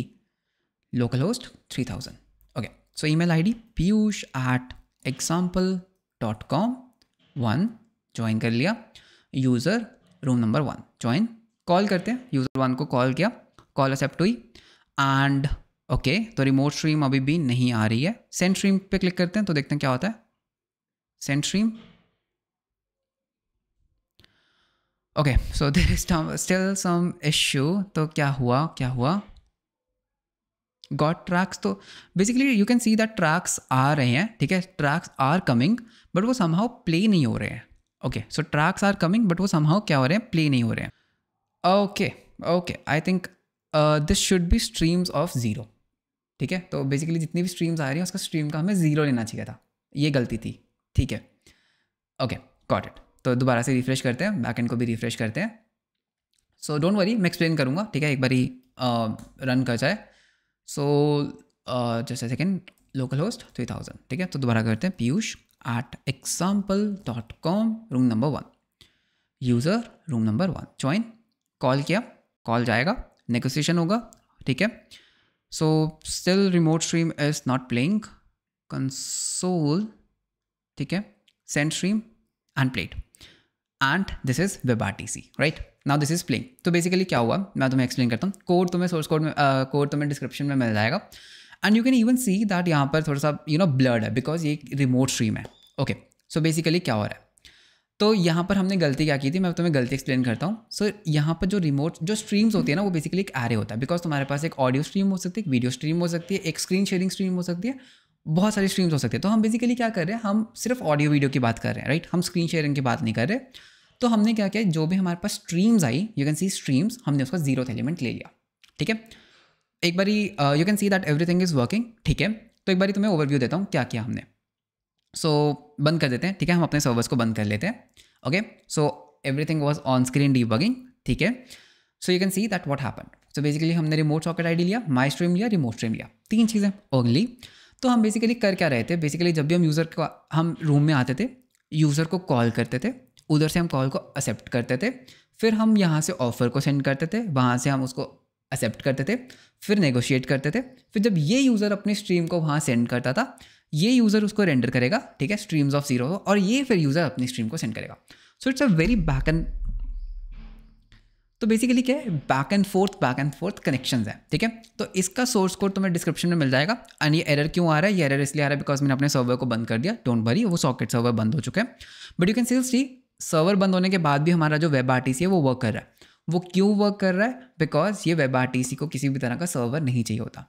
S1: local host three thousand okay so email ID Piyush at example dot com one join कर लिया। User room number one join call करते हैं। User one को कॉल किया। कॉल एक्सेप्ट हुई। एंड ओके तो रिमोट स्ट्रीम अभी भी नहीं आ रही है। सेंड स्ट्रीम पे क्लिक करते हैं तो देखते हैं क्या होता है। Send stream okay so there is still some issue तो क्या हुआ क्या हुआ? गॉट ट्रैक्स तो basically you can see that tracks आ रहे हैं, ठीक है? ट्रैक्स आर कमिंग बट वो समहाउ प्ले नहीं हो रहे हैं। Okay so tracks are coming but वो समहाउ क्या हो रहे हैं? प्ले नहीं हो रहे हैं। Okay okay I think this should be streams of zero ठीक है? तो बेसिकली जितनी भी स्ट्रीम्स आ रही हैं, उसका स्ट्रीम का हमें ज़ीरो लेना चाहिए था। ये गलती थी, ठीक है? ओके गॉट इट तो दोबारा से रिफ्रेश करते हैं बैक एंड को भी रिफ्रेश करते हैं। सो डोंट वरी मैं एक्सप्लेन करूँगा, ठीक है? एक बारी रन कर जाए। सो जैसे second local host three thousand ठीक है? तो दोबारा करते हैं, Piyush at example dot com room number one user room number one join call किया कॉल जाएगा नेगोशिएशन होगा, ठीक है? So still remote stream is not playing console ठीक है? Send stream and plate and this is web R T C right now this is playing तो basically क्या हुआ? मैं तुम्हें एक्सप्लेन करता हूँ. कोड तुम्हें सोर्स कोड में कोड uh, तुम्हें डिस्क्रिप्शन में मिल जाएगा. And you can even see that यहाँ पर थोड़ा सा यू नो ब्लड है बिकॉज़ ये रिमोट स्ट्रीम है. ओके सो बेसिकली क्या हो रहा है? तो यहाँ पर हमने गलती क्या की थी? मैं तुम्हें गलती एक्सप्लेन करता हूँ। सो so, यहाँ पर जो रिमोट जो स्ट्रीम्स होती है ना वो बेसिकली एक एरे होता है। बिकॉज़ तुम्हारे पास एक ऑडियो स्ट्रीम हो सकती है एक वीडियो स्ट्रीम हो सकती है एक स्क्रीन शेयरिंग स्ट्रीम हो सकती है बहुत सारी स्ट्रीम्स हो सकती है। तो हम बेसिकली क्या कर रहे हैं हम सिर्फ़ ऑडियो वीडियो की बात कर रहे हैं राइट हम स्क्रीन शेयरिंग की बात नहीं कर रहे। तो हमने क्या किया जो भी हमारे पास स्ट्रीम्स आई यू कैन सी स्ट्रीम्स हमने उसका ज़ीरो एलिमेंट ले लिया ठीक है? एक बारी you can see that everything is working ठीक है? तो एक बारी तुम्हें ओवरव्यू देता हूँ क्या किया हमने। सो so, बंद कर देते हैं ठीक है? हम अपने सर्वर्स को बंद कर लेते हैं okay so everything was on screen debugging ठीक है? So you can see that what happen so basically हमने रिमोट सॉकेट आईडी लिया माई स्ट्रीम लिया रिमोट स्ट्रीम लिया तीन चीज़ें ओनली तो हम बेसिकली कर क्या रहे थे? बेसिकली जब भी हम यूज़र को हम रूम में आते थे यूज़र को कॉल करते थे उधर से हम कॉल को एक्सेप्ट करते थे फिर हम यहाँ से ऑफ़र को सेंड करते थे वहाँ से हम उसको एक्सेप्ट करते थे फिर नेगोशिएट करते थे फिर जब ये यूज़र अपनी स्ट्रीम को वहाँ सेंड करता था ये यूज़र उसको रेंडर करेगा, ठीक है स्ट्रीम्स ऑफ़ ज़ीरो और ये फिर यूज़र अपनी स्ट्रीम को सेंड करेगा। So it's a very back end तो बेसिकली क्या है? Back end forth back end forth connection है, ठीक है? तो इसका सोर्स कोड तुम्हें डिस्क्रिप्शन में मिल जाएगा। एंड ये एरर क्यों आ रहा है? ये एरर इसलिए आ रहा है बिकॉज़ मैंने अपने सर्वर को बंद कर दिया। डोंट वरी वो सॉकेट सर्वर बंद हो चुका है। But you can still see server बंद होने के बाद भी हमारा जो वेब आर है, वो वर्क कर रहा है। वो क्यों वर्क कर रहा है? बिकॉज़ ये वेब आर को किसी भी तरह का सर्वर नहीं चाहिए होता।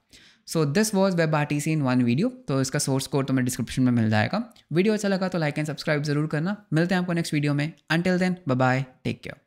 S1: So this was web R T C in one video तो इसका सोर्स कोड तुम्हें डिस्क्रिप्शन में मिल जाएगा। वीडियो अच्छा लगा तो लाइक एंड सब्सक्राइब ज़रूर करना। मिलते हैं आपको नेक्स्ट वीडियो में। Until then bye take care